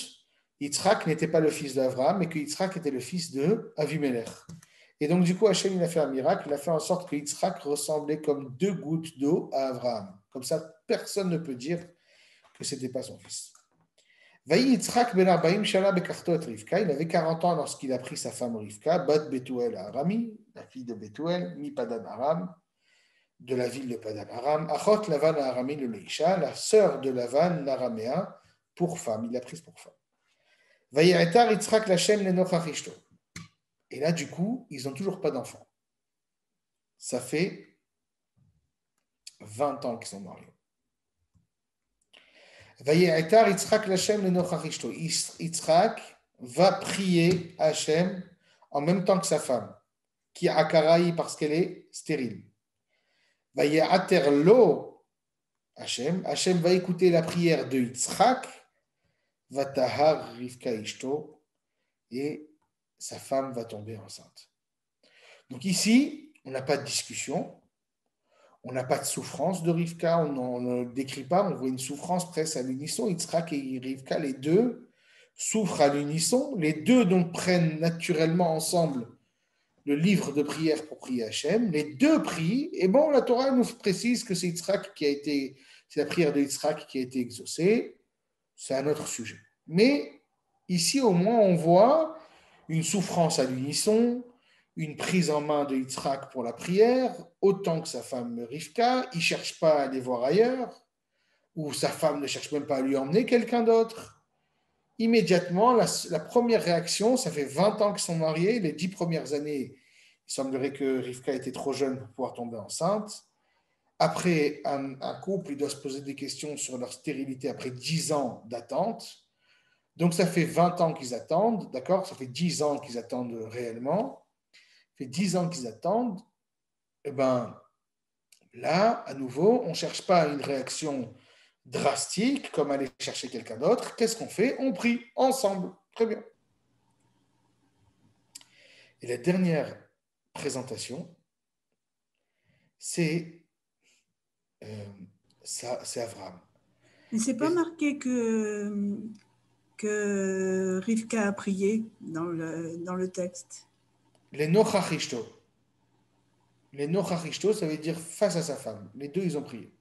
Yitzhak n'était pas le fils d'Abraham, mais que Yitzhak était le fils de Avimelech. Et donc, du coup, Hachem, il a fait un miracle. Il a fait en sorte que Yitzhak ressemblait comme deux gouttes d'eau à Abraham. Comme ça, personne ne peut dire que ce n'était pas son fils. Vaï Yitzhak ben Arbaim Shala Bekarto Rivka. Il avait 40 ans lorsqu'il a pris sa femme Rivka, Bat Betuel Arami, la fille de Betuel, mi Padan Aram, de la ville de Padan Aram. Achot Lavan Arami le Leisha, la sœur de Lavan l'Araméen, pour femme. Il l'a prise pour femme. Vaï Etar Yitzhak Lachem Lenochachishto. Et là, du coup, ils n'ont toujours pas d'enfants. Ça fait 20 ans qu'ils sont mariés. Yitzhak va prier Hachem en même temps que sa femme, qui a Akaraï parce qu'elle est stérile. Hachem va écouter la prière de Yitzhak, va tahar Rivka Ishto, et sa femme va tomber enceinte. Donc ici, on n'a pas de discussion, on n'a pas de souffrance de Rivka, on ne décrit pas, on voit une souffrance presque à l'unisson. Yitzhak et Rivka, les deux, souffrent à l'unisson. Les deux donc prennent naturellement ensemble le livre de prière pour prier Hachem. Les deux prient, et bon, la Torah nous précise que c'est Yitzhak qui a été, c'est la prière de Yitzhak qui a été exaucée. C'est un autre sujet. Mais ici, au moins, on voit une souffrance à l'unisson, une prise en main de Yitzhak pour la prière, autant que sa femme Rivka. Il ne cherche pas à aller voir ailleurs, ou sa femme ne cherche même pas à lui emmener quelqu'un d'autre. Immédiatement, la, première réaction, ça fait 20 ans qu'ils sont mariés, les 10 premières années, il semblerait que Rivka était trop jeune pour pouvoir tomber enceinte. Après un, couple, il doit se poser des questions sur leur stérilité après 10 ans d'attente. Donc ça fait 20 ans qu'ils attendent, d'accord? Ça fait 10 ans qu'ils attendent réellement. Ça fait 10 ans qu'ils attendent. Eh bien, là, à nouveau, on ne cherche pas une réaction drastique comme aller chercher quelqu'un d'autre. Qu'est-ce qu'on fait? On prie ensemble. Très bien. Et la dernière présentation, c'est euh, c'est Avram. Mais c'est pas marqué que que Rivka a prié dans le, dans le texte Les Nochachishto. Les Nochachishto, ça veut dire face à sa femme. Les deux, ils ont prié.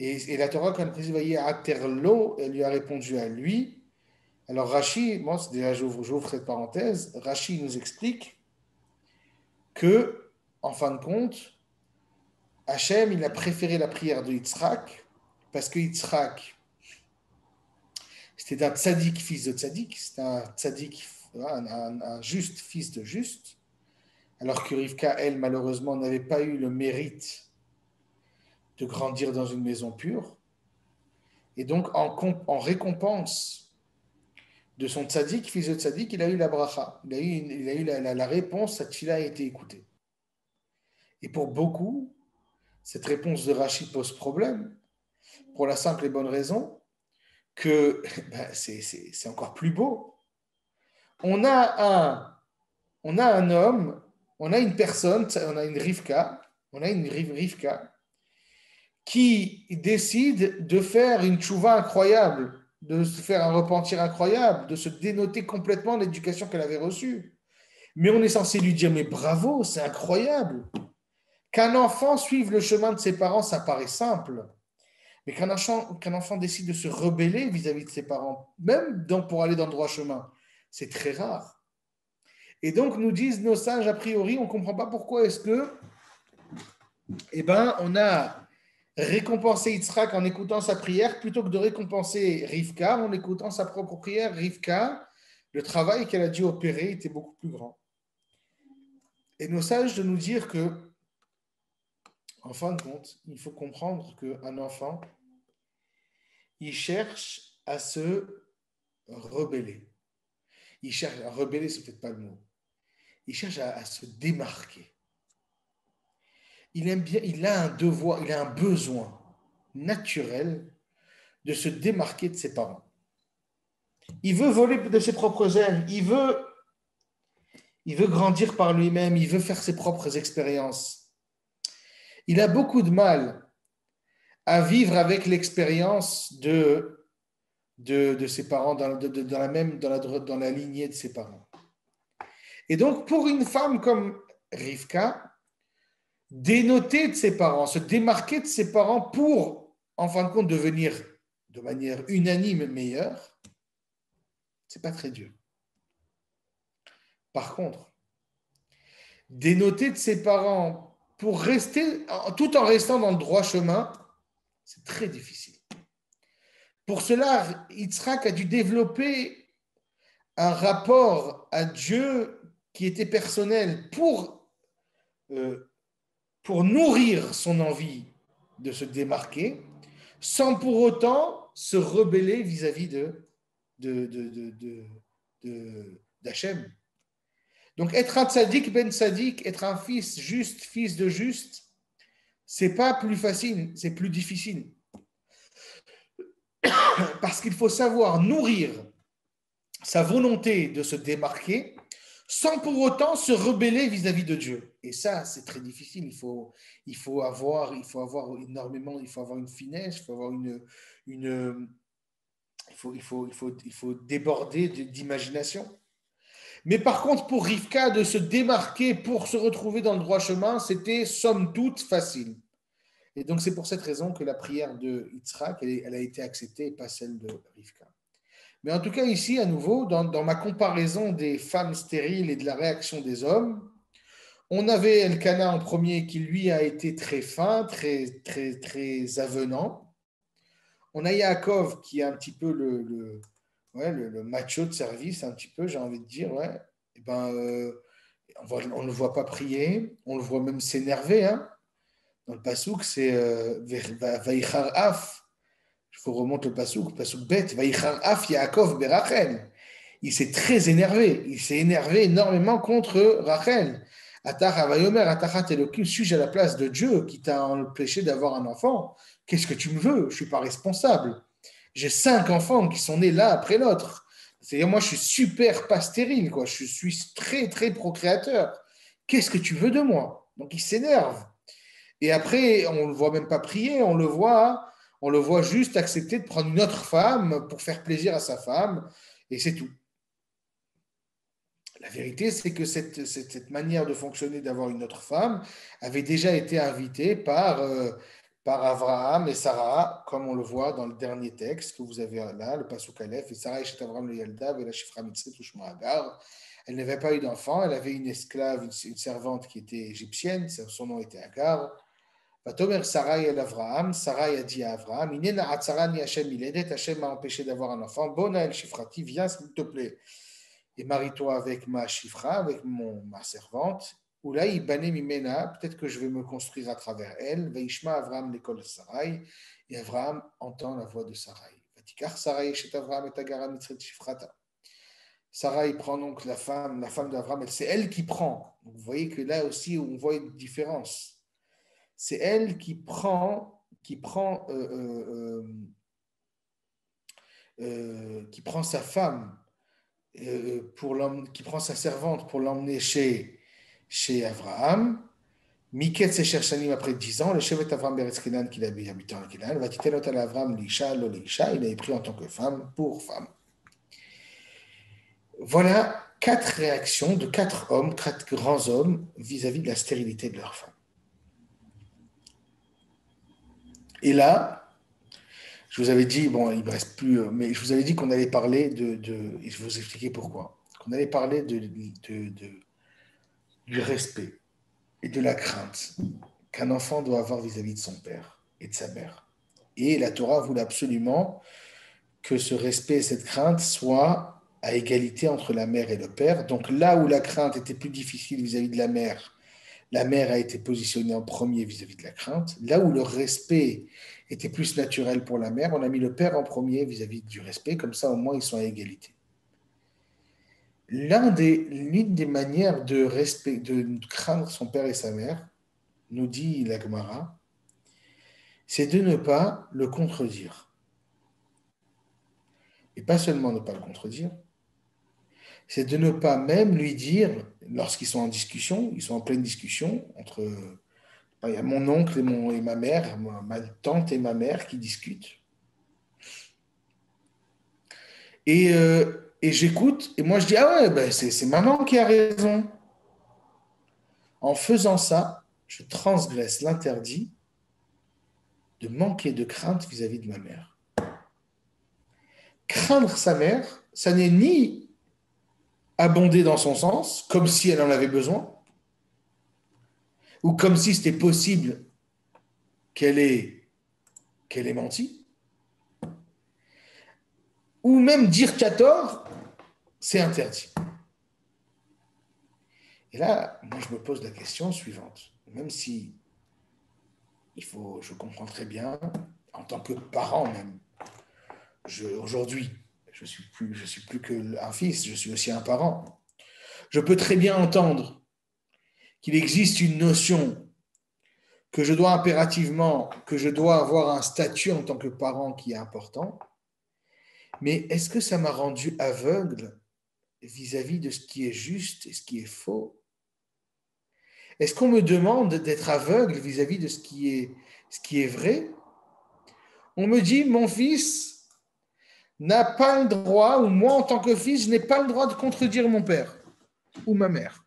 Et, la Torah, quand elle précise, à Terlo, elle lui a répondu à lui. Alors Rashi, moi, déjà, j'ouvre cette parenthèse, Rashi nous explique que, en fin de compte, Hachem, il a préféré la prière de Yitzhak, parce que Yitzhak, c'était un tzaddik, fils de tzaddik, c'était un tzaddik, un, juste fils de juste, alors que Rivka, elle, malheureusement, n'avait pas eu le mérite de grandir dans une maison pure. Et donc, en, en récompense de son tzaddik, fils de tzaddik, il a eu la bracha, il a eu, il a eu la, la, réponse, sa tchila a été écoutée. Et pour beaucoup, cette réponse de Rachid pose problème, pour la simple et bonne raison que ben, c'est encore plus beau. On a, un, on a un homme, on a une personne, on a une Rivka, on a une Rivka qui décide de faire une chouva incroyable, de se faire un repentir incroyable, de se dénoter complètement l'éducation qu'elle avait reçue. Mais on est censé lui dire, mais bravo, c'est incroyable. Qu'un enfant suive le chemin de ses parents, ça paraît simple. Mais qu'un enfant, décide de se rebeller vis-à-vis de ses parents, même pour aller dans le droit chemin, c'est très rare. Et donc, nous disent nos sages, a priori, on ne comprend pas pourquoi est-ce que, eh ben, on a récompensé Yitzhak en écoutant sa prière plutôt que de récompenser Rivka en écoutant sa propre prière. Rivka, le travail qu'elle a dû opérer était beaucoup plus grand. Et nos sages de nous dire que, en fin de compte, il faut comprendre qu'un enfant, il cherche à se rebeller. Il cherche à rebeller, c'est peut-être pas le mot. Il cherche à, se démarquer. Il aime bien, il a un devoir, il a un besoin naturel de se démarquer de ses parents. Il veut voler de ses propres ailes. Il veut, il veut grandir par lui-même. Il veut faire ses propres expériences. Il a beaucoup de mal à vivre avec l'expérience de, ses parents, dans, la même, dans, dans la lignée de ses parents. Et donc, pour une femme comme Rivka, dénoter de ses parents, se démarquer de ses parents pour, en fin de compte, devenir de manière unanime meilleure, c'est pas très dur. Par contre, dénoter de ses parents pour rester, tout en restant dans le droit chemin, c'est très difficile. Pour cela, Yitzhak a dû développer un rapport à Dieu qui était personnel pour, euh, nourrir son envie de se démarquer, sans pour autant se rebeller vis-à-vis d'Hachem. Donc être un tzaddik ben tzaddik, être un fils juste, fils de juste, c'est pas plus facile, c'est plus difficile. Parce qu'il faut savoir nourrir sa volonté de se démarquer sans pour autant se rebeller vis-à-vis de Dieu. Et ça, c'est très difficile. Il faut, il faut avoir, il faut avoir énormément, il faut avoir une finesse, il faut avoir une, une il faut, il faut, il faut, il faut déborder d'imagination. Mais par contre, pour Rivka, de se démarquer pour se retrouver dans le droit chemin, c'était somme toute facile. Et donc, c'est pour cette raison que la prière de Yitzhak, elle, a été acceptée et pas celle de Rivka. Mais en tout cas, ici, à nouveau, dans, ma comparaison des femmes stériles et de la réaction des hommes, on avait Elkana en premier qui, lui, a été très fin, très, très, très avenant. On a Yaakov qui est un petit peu le ouais, le, macho de service, un petit peu, j'ai envie de dire, ouais, et eh ben, euh, on ne le voit pas prier, on le voit même s'énerver. Hein. Dans le pasouk, c'est euh, Vaïchar Af. Il faut remonter le pasouk, pasouk bête. Vaïchar Af Yaakov Berachel. Il s'est très énervé. Il s'est énervé énormément contre Rachel. Atach Avayomer, Atachat Elohim, suis-je à la place de Dieu qui t'a empêché d'avoir un enfant Qu'est-ce que tu me veux? Je ne suis pas responsable. J'ai cinq enfants qui sont nés là après l'autre. C'est-à-dire, moi, je suis super pas stérile, quoi. Je suis très, très procréateur. Qu'est-ce que tu veux de moi? Donc, il s'énerve. Et après, on ne le voit même pas prier, on le voit, on le voit juste accepter de prendre une autre femme pour faire plaisir à sa femme, et c'est tout. La vérité, c'est que cette, cette, manière de fonctionner, d'avoir une autre femme, avait déjà été invitée par euh, par Abraham et Sarah, comme on le voit dans le dernier texte que vous avez là, le Pasuk Aleph, et Sarah et Abraham le Yalda, et la Shifra Agar. Elle n'avait pas eu d'enfant, elle avait une esclave, une, servante qui était égyptienne, son nom était Agar. Vatomer Sarah et Abraham, Sarah a dit à Abraham, Inena Atzara ni Hashem Miledet, Hashem m'a empêché d'avoir un enfant, Bona el Shifrati, viens s'il te plaît, et marie-toi avec ma Shifra, avec mon, ma servante, peut-être que je vais me construire à travers elle. Vaishma Avram l'école Sarai, et Avram entend la voix de Sarai. Vatikar Sarai chez Avram et Agara Mitzret Shifrata. Sarai prend donc la femme, la femme d'Avram, c'est elle qui prend. vous voyez que là aussi, on voit une différence. C'est elle qui prend, qui prend, euh, euh, euh, qui prend sa femme, pour qui prend sa servante pour l'emmener chez chez Abraham. Miket Secher Shanim après 10 ans, le chevet Avraham Beretz qu'il avait habité en Kenan, va titer à Avraham l'Isha, lo l'Isha, il avait pris en tant que femme pour femme. Voilà quatre réactions de quatre hommes, quatre grands hommes vis-à-vis de la stérilité de leur femme. Et là, je vous avais dit, bon, il ne reste plus, mais je vous avais dit qu'on allait parler de, de, et je vais vous expliquer pourquoi, qu'on allait parler de, de, de du respect et de la crainte qu'un enfant doit avoir vis-à-vis de son père et de sa mère. Et la Torah voulait absolument que ce respect et cette crainte soient à égalité entre la mère et le père. Donc là où la crainte était plus difficile vis-à-vis de la mère, la mère a été positionnée en premier vis-à-vis de la crainte. Là où le respect était plus naturel pour la mère, on a mis le père en premier vis-à-vis -vis du respect. Comme ça, au moins, ils sont à égalité l'une des, manières de, respect, de craindre son père et sa mère, nous dit la Gemara, c'est de ne pas le contredire. Et pas seulement ne pas le contredire, c'est de ne pas même lui dire, lorsqu'ils sont en discussion, ils sont en pleine discussion entre mon oncle et, mon, ma mère, ma tante et ma mère qui discutent. Et euh, et j'écoute, et moi je dis, ah ouais, ben c'est maman qui a raison. En faisant ça, je transgresse l'interdit de manquer de crainte vis-à-vis de ma mère. Craindre sa mère, ça n'est ni abonder dans son sens, comme si elle en avait besoin, ou comme si c'était possible qu'elle ait, qu'elle ait menti, ou même dire qu'à tort, c'est interdit. Et là, moi, je me pose la question suivante. Même si il faut, je comprends très bien, en tant que parent même, aujourd'hui, je suis suis plus qu'un fils, je suis aussi un parent. Je peux très bien entendre qu'il existe une notion que je dois impérativement, que je dois avoir un statut en tant que parent qui est important, mais est-ce que ça m'a rendu aveugle vis-à-vis de ce qui est juste et ce qui est faux? Est-ce qu'on me demande d'être aveugle vis-à-vis de ce qui, est, vrai? On me dit, mon fils n'a pas le droit, ou moi en tant que fils, je n'ai pas le droit de contredire mon père ou ma mère.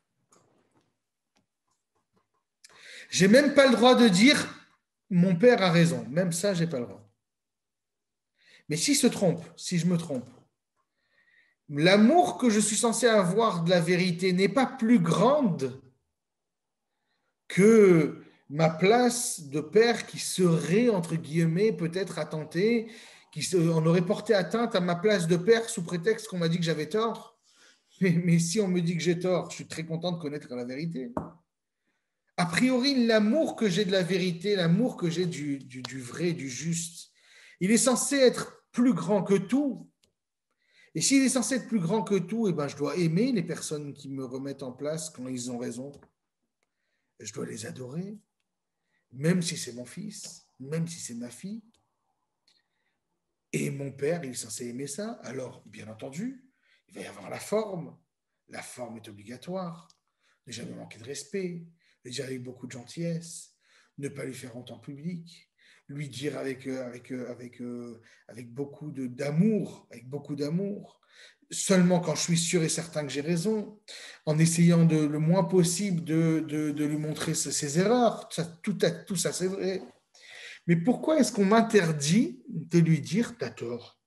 J'ai même pas le droit de dire mon père a raison. Même ça, j'ai pas le droit. Mais s'il se trompe, si je me trompe, l'amour que je suis censé avoir de la vérité n'est pas plus grande que ma place de père qui serait, entre guillemets, peut-être attentée, qui en aurait porté atteinte à ma place de père sous prétexte qu'on m'a dit que j'avais tort. Mais, si on me dit que j'ai tort, je suis très content de connaître la vérité. A priori, l'amour que j'ai de la vérité, l'amour que j'ai du vrai, du juste, il est censé être plus grand que tout. Et s'il est censé être plus grand que tout, eh ben, je dois aimer les personnes qui me remettent en place quand ils ont raison. Je dois les adorer, même si c'est mon fils, même si c'est ma fille. Et mon père, il est censé aimer ça. Alors, bien entendu, il va y avoir la forme. La forme est obligatoire. Ne jamais manquer de respect, le dire avec beaucoup de gentillesse, ne pas lui faire honte en public, lui dire avec, euh, euh, euh, beaucoup d'amour, avec beaucoup d'amour, seulement quand je suis sûr et certain que j'ai raison, en essayant de, le moins possible de, de, lui montrer ses, erreurs. Ça, tout, tout ça, c'est vrai. Mais pourquoi est-ce qu'on m'interdit de lui dire t'as tort?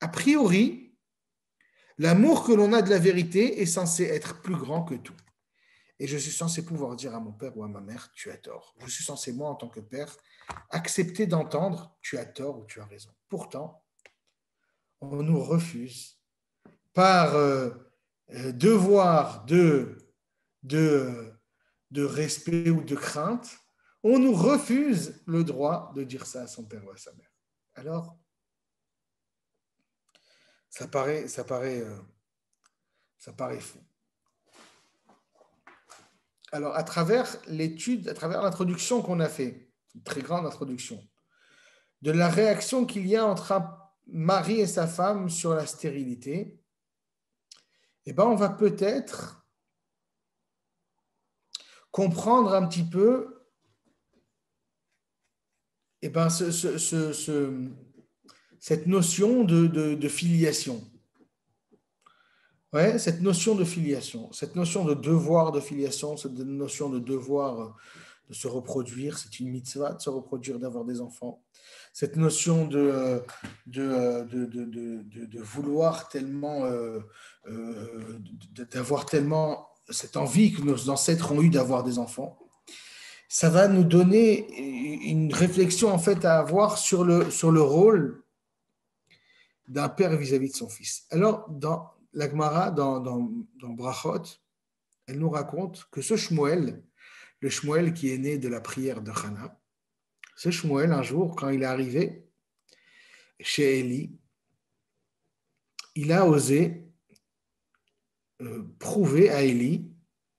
A priori, l'amour que l'on a de la vérité est censé être plus grand que tout. Et je suis censé pouvoir dire à mon père ou à ma mère, tu as tort. Je suis censé, moi, en tant que père, accepter d'entendre tu as tort ou tu as raison. Pourtant, on nous refuse par euh, euh, devoir de, de, de respect ou de crainte, on nous refuse le droit de dire ça à son père ou à sa mère. Alors, ça paraît, ça paraît, euh, ça paraît fou. Alors, à travers l'étude, à travers l'introduction qu'on a fait, très grande introduction, de la réaction qu'il y a entre un mari et sa femme sur la stérilité, eh ben, on va peut-être comprendre un petit peu eh ben, cette notion de, filiation. Ouais, cette notion de filiation, cette notion de devoir de filiation, cette notion de devoir de se reproduire, c'est une mitzvah de se reproduire, d'avoir des enfants. Cette notion de, de, de, de vouloir tellement, euh, euh, d'avoir tellement cette envie que nos ancêtres ont eu d'avoir des enfants, ça va nous donner une réflexion en fait à avoir sur le, sur le rôle d'un père vis-à-vis de son fils. Alors, dans l'Agmara, dans, dans, dans Brachot, elle nous raconte que ce Shmuel, le Shmuel qui est né de la prière de Hana. Ce Shmuel, un jour, quand il est arrivé chez Élie, il a osé euh, prouver à Élie,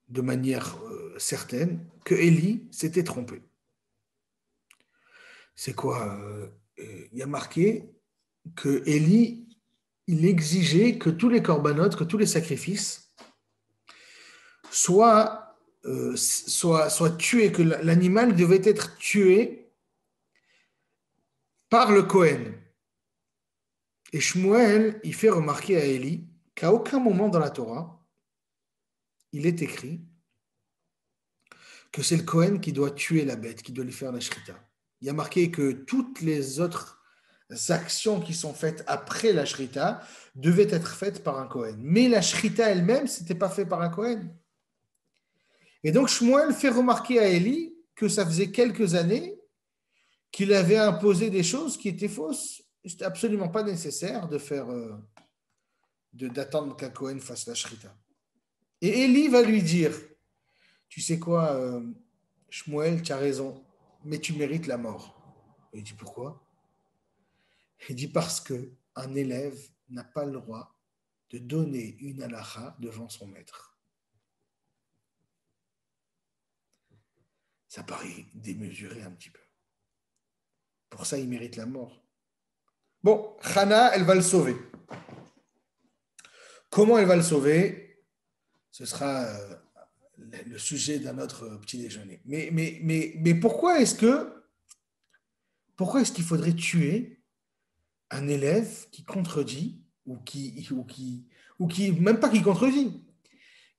de manière euh, certaine, que Élie s'était trompé. C'est quoi euh, Il y a marqué que Élie, il exigeait que tous les corbanotes, que tous les sacrifices soient euh, soit, soit tué, que l'animal devait être tué par le Cohen. Et Shmuel, il fait remarquer à Élie qu'à aucun moment dans la Torah, il est écrit que c'est le Cohen qui doit tuer la bête, qui doit lui faire la shrita. Il y a marqué que toutes les autres actions qui sont faites après la shrita devaient être faites par un Cohen. Mais la shrita elle-même, ce n'était pas fait par un Cohen. Et donc Shmuel fait remarquer à Élie que ça faisait quelques années qu'il avait imposé des choses qui étaient fausses. C'était absolument pas nécessaire de faire, euh, d'attendre qu'un Cohen fasse la shrita. Et Élie va lui dire, tu sais quoi, euh, Shmuel, tu as raison, mais tu mérites la mort. il dit pourquoi? Il dit parce que un élève n'a pas le droit de donner une halakha devant son maître. ça paraît démesuré un petit peu. Pour ça, il mérite la mort. Bon, Hana, elle va le sauver. Comment elle va le sauver? Ce sera euh, le sujet d'un autre petit déjeuner. Mais, mais, pourquoi est-ce que pourquoi est-ce qu'il faudrait tuer un élève qui contredit ou qui, ou qui, ou qui même pas qui contredit,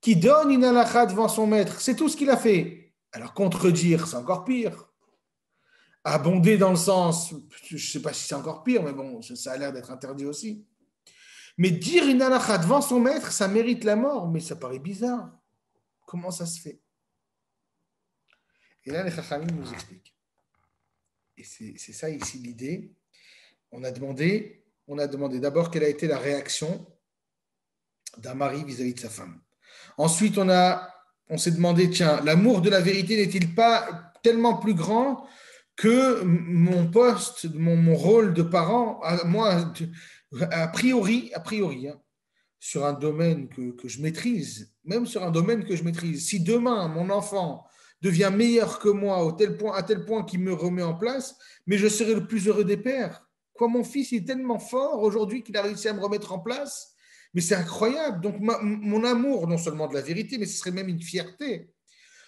qui donne une halakha devant son maître C'est tout ce qu'il a fait. Alors contredire, c'est encore pire. Abonder dans le sens, je ne sais pas si c'est encore pire, mais bon, ça a l'air d'être interdit aussi. Mais dire une halakha devant son maître, ça mérite la mort, mais ça paraît bizarre. Comment ça se fait? Et là, les Chachamim nous expliquent. Et c'est ça ici l'idée. On a demandé, d'abord quelle a été la réaction d'un mari vis-à-vis de sa femme. Ensuite, on s'est demandé, tiens, l'amour de la vérité n'est-il pas tellement plus grand que mon poste, mon, rôle de parent, moi, a priori, a priori, hein, sur un domaine que, je maîtrise, même sur un domaine que je maîtrise, si demain mon enfant devient meilleur que moi à tel point qu'il me remet en place, mais je serai le plus heureux des pères. Quoi, mon fils est tellement fort aujourd'hui qu'il a réussi à me remettre en place, mais c'est incroyable. Donc mon amour, non seulement de la vérité, mais ce serait même une fierté.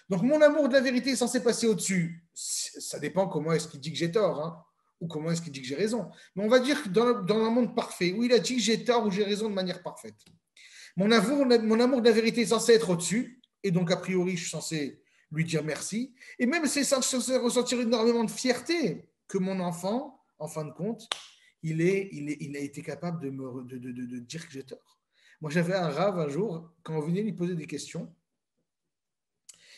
Donc mon amour de la vérité est censé passer au-dessus. Ça dépend comment est-ce qu'il dit que j'ai tort. Hein ou comment est-ce qu'il dit que j'ai raison. Mais on va dire que dans, un monde parfait, où il a dit j'ai tort ou j'ai raison de manière parfaite. Mon amour, mon amour de la vérité est censé être au-dessus, et donc a priori, je suis censé lui dire merci. Et même c'est censé ressentir énormément de fierté que mon enfant, en fin de compte, il, est, il, est, il a été capable de me de, dire que j'ai tort. Moi, j'avais un rave un jour, quand on venait lui poser des questions,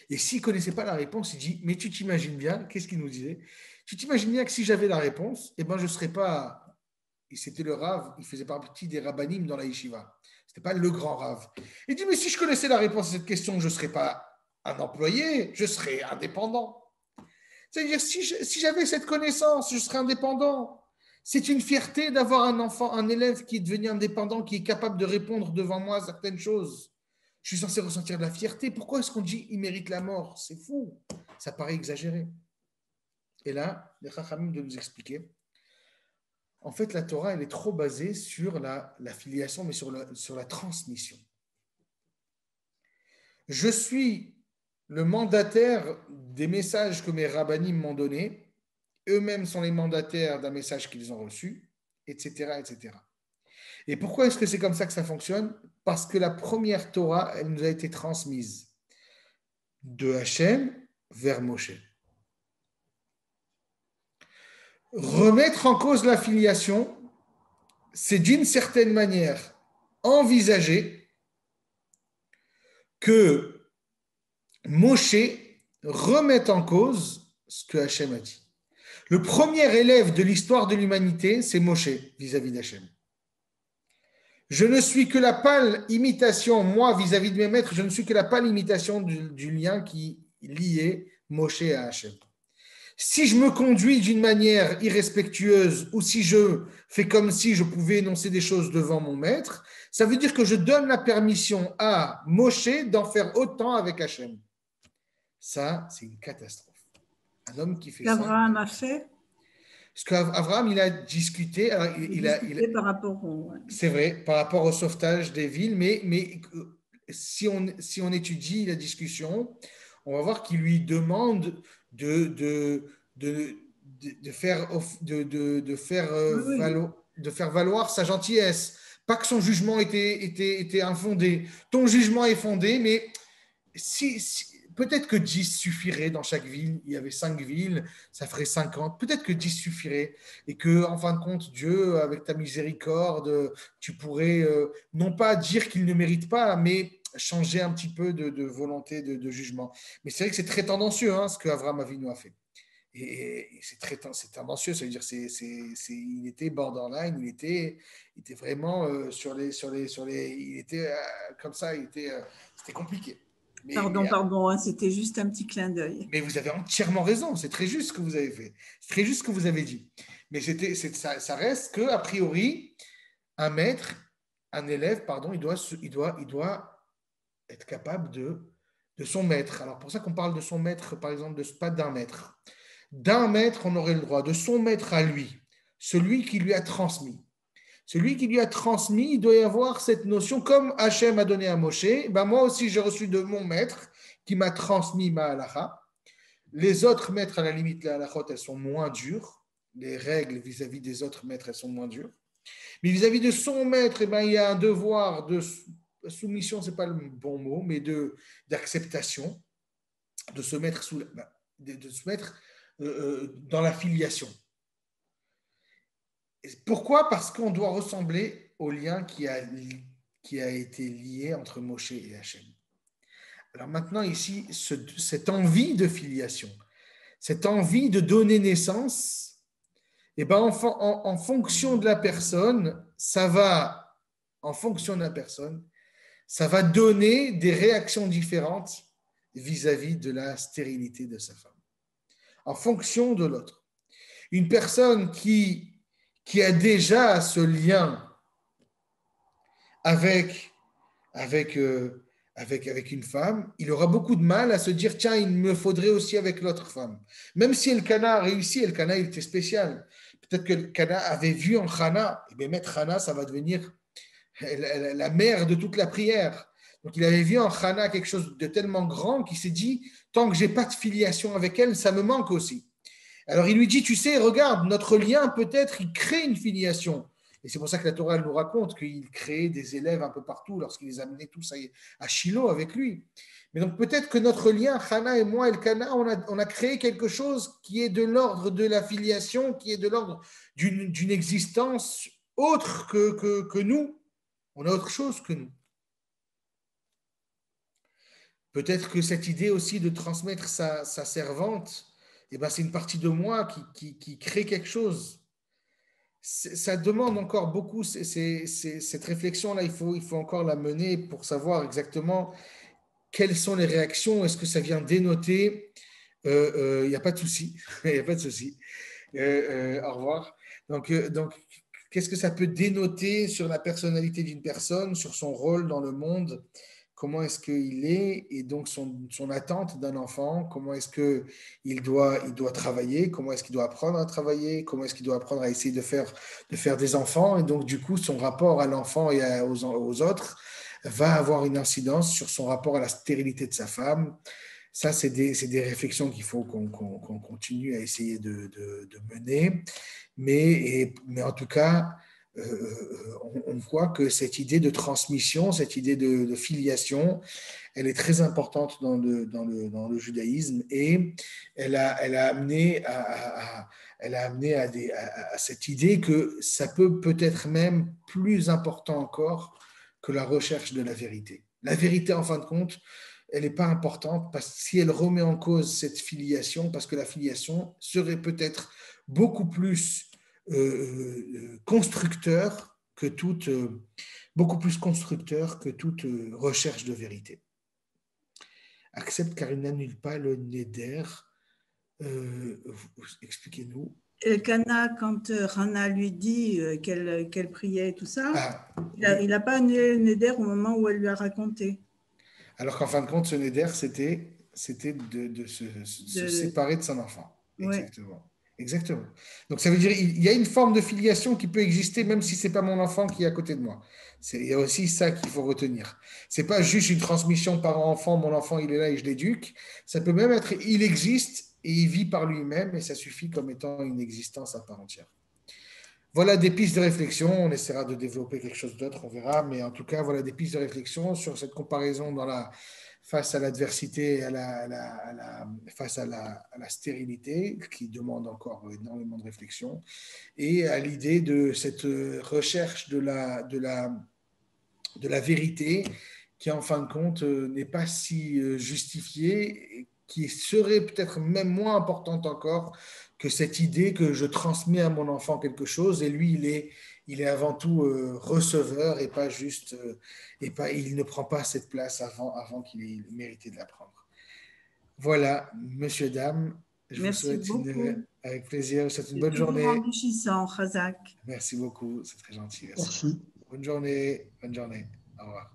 et s'il ne connaissait pas la réponse, il dit Mais tu t'imagines bien, qu'est-ce qu'il nous disait? Tu t'imagines bien que si j'avais la réponse, eh ben, je ne serais pas. C'était le Rav, il faisait partie des rabbinim dans la yeshiva. Ce n'était pas le grand Rav. Il dit Mais si je connaissais la réponse à cette question, je ne serais pas un employé, je serais indépendant. C'est-à-dire, si, j'avais cette connaissance, je serais indépendant. C'est une fierté d'avoir un enfant, un élève qui est devenu indépendant, qui est capable de répondre devant moi à certaines choses. Je suis censé ressentir de la fierté. Pourquoi est-ce qu'on dit il mérite la mort? C'est fou. Ça paraît exagéré. Et là, les Chachamim de nous expliquer. En fait, la Torah, elle est trop basée sur la, filiation, mais sur la transmission. Je suis le mandataire des messages que mes rabbinim m'ont donnés. Eux-mêmes sont les mandataires d'un message qu'ils ont reçu, etc., etc. Et pourquoi est-ce que c'est comme ça que ça fonctionne? Parce que la première Torah, elle nous a été transmise de Hachem vers Moshe. Remettre en cause la filiation, c'est d'une certaine manière envisager que Moshe remette en cause ce que Hachem a dit. Le premier élève de l'histoire de l'humanité, c'est Moshe vis-à-vis d'Hachem. Je ne suis que la pâle imitation, moi vis-à-vis de mes maîtres, je ne suis que la pâle imitation du, du lien qui liait Moshe à Hachem. Si je me conduis d'une manière irrespectueuse ou si je fais comme si je pouvais énoncer des choses devant mon maître, ça veut dire que je donne la permission à Moshe d'en faire autant avec Hachem. Ça, c'est une catastrophe. Un homme qui fait ça. Abraham a fait ce qu'Abraham, il a discuté. il, a, par rapport au... C'est vrai, par rapport au sauvetage des villes, mais, mais si, on, si on étudie la discussion, on va voir qu'il lui demande de, de, de, de faire, de, de, faire, euh, valoir, de faire valoir sa gentillesse. Pas que son jugement était, était, était infondé. Ton jugement est fondé, mais si, peut-être que 10 suffirait dans chaque ville. Il y avait 5 villes, ça ferait 50. Peut-être que 10 suffirait. Et que, en fin de compte, Dieu, avec ta miséricorde, tu pourrais euh, non pas dire qu'il ne mérite pas, mais changer un petit peu de, volonté de, jugement. Mais c'est vrai que c'est très tendancieux hein, ce que Avram Avinu a fait. Et, c'est très c'est tendancieux, ça veut dire c'est, il était borderline, il était, vraiment euh, sur les, sur les, sur les, il était euh, comme ça, il était, c'était compliqué. Pardon, pardon, hein, c'était juste un petit clin d'œil. Mais vous avez entièrement raison, c'est très juste ce que vous avez fait, c'est très juste ce que vous avez dit. Mais c'était, ça, ça, reste que a priori, un maître, un élève, pardon, il doit, il doit, il doit être capable de de son maître. Alors pour ça qu'on parle de son maître, par exemple, de, pas d'un maître. D'un maître, on aurait le droit, de son maître à lui, celui qui lui a transmis. Celui qui lui a transmis, il doit y avoir cette notion, comme Hachem a donné à Moshe, ben moi aussi j'ai reçu de mon maître qui m'a transmis ma halacha. Les autres maîtres, à la limite, la halachot, elles sont moins dures. Les règles vis-à-vis des autres maîtres, elles sont moins dures. Mais vis-à-vis de son maître, eh ben, il y a un devoir de soumission, ce n'est pas le bon mot, mais d'acceptation, de, se mettre, sous, euh, euh, dans la filiation. Pourquoi? Parce qu'on doit ressembler au lien qui a, qui a été lié entre Moshe et Hachem. Alors maintenant, ici, cette envie de filiation, cette envie de donner naissance, eh ben, en, fonction de la personne, ça va, en fonction de la personne, ça va donner des réactions différentes vis-à-vis -vis de la stérilité de sa femme, en fonction de l'autre. Une personne qui qui a déjà ce lien avec, avec, euh, avec, avec une femme, il aura beaucoup de mal à se dire tiens, il me faudrait aussi avec l'autre femme. Même si Elkana a réussi, Elkana il était spécial. Peut-être que Elkana avait vu en Hana, et bien mettre Hana, ça va devenir la, la mère de toute la prière. Donc il avait vu en Hana quelque chose de tellement grand qu'il s'est dit tant que j'ai pas de filiation avec elle, ça me manque aussi. Alors il lui dit, tu sais, regarde, notre lien peut-être, il crée une filiation. Et c'est pour ça que la Torah nous raconte qu'il créait des élèves un peu partout lorsqu'il les amenait tous à, Shiloh avec lui. Mais donc peut-être que notre lien, Hana et moi, Elkana, on a, on a créé quelque chose qui est de l'ordre de la filiation, qui est de l'ordre d'une existence autre que, nous. On a autre chose que nous. Peut-être que cette idée aussi de transmettre sa servante, eh ben, c'est une partie de moi qui, qui, crée quelque chose. Ça demande encore beaucoup, cette réflexion-là, il faut, il faut encore la mener pour savoir exactement quelles sont les réactions, est-ce que ça vient dénoter Il euh, n'y euh, a pas de souci, a pas de souci. Euh, au revoir. Donc, donc qu'est-ce que ça peut dénoter sur la personnalité d'une personne, sur son rôle dans le monde? Comment est-ce qu'il est et donc son, son attente d'un enfant, comment est-ce qu'il doit, il doit travailler, comment est-ce qu'il doit apprendre à travailler, comment est-ce qu'il doit apprendre à essayer de faire, de faire des enfants et donc du coup son rapport à l'enfant et aux, aux, autres va avoir une incidence sur son rapport à la stérilité de sa femme. Ça, c'est des, des, réflexions qu'il faut qu'on continue à essayer de, de, mener. Mais, mais en tout cas, euh, on, voit que cette idée de transmission, cette idée de, filiation, elle est très importante dans le, dans le, dans le judaïsme et elle a, elle a amené à, elle a amené à, des, à, cette idée que ça peut peut-être même plus important encore que la recherche de la vérité. La vérité, en fin de compte, elle n'est pas importante parce si elle remet en cause cette filiation, parce que la filiation serait peut-être beaucoup plus euh, euh, constructeur que toute, euh, beaucoup plus constructeur que toute recherche de vérité. Accepte car il n'annule pas le neder. Expliquez-nous. Kana, quand Rana lui dit qu'elle priait et tout ça, ah, il n'a pas annulé le neder au moment où elle lui a raconté. Alors qu'en fin de compte, ce neder, c'était de, se, séparer de son enfant. Exactement. Exactement. Donc ça veut dire il y a une forme de filiation qui peut exister même si c'est pas mon enfant qui est à côté de moi. Il y a aussi ça qu'il faut retenir. C'est pas juste une transmission par enfant, mon enfant il est là et je l'éduque. Ça peut même être il existe et il vit par lui-même et ça suffit comme étant une existence à part entière. Voilà des pistes de réflexion. On essaiera de développer quelque chose d'autre, on verra. Mais en tout cas, voilà des pistes de réflexion sur cette comparaison dans la, face à l'adversité, à la, face à la, stérilité, qui demande encore énormément de réflexion, et à l'idée de cette recherche de la, de la, de la vérité, qui en fin de compte n'est pas si justifiée, qui serait peut-être même moins importante encore que cette idée que je transmets à mon enfant quelque chose, et lui, il est il est avant tout euh, receveur et pas juste, euh, et pas, il ne prend pas cette place avant, avant qu'il ait mérité de la prendre. Voilà, monsieur, dame, je Merci vous souhaite une, avec plaisir, je une bonne journée. enrichissant, Razak. Merci beaucoup, c'est très gentil. Merci. Bonne journée, bonne journée. Au revoir.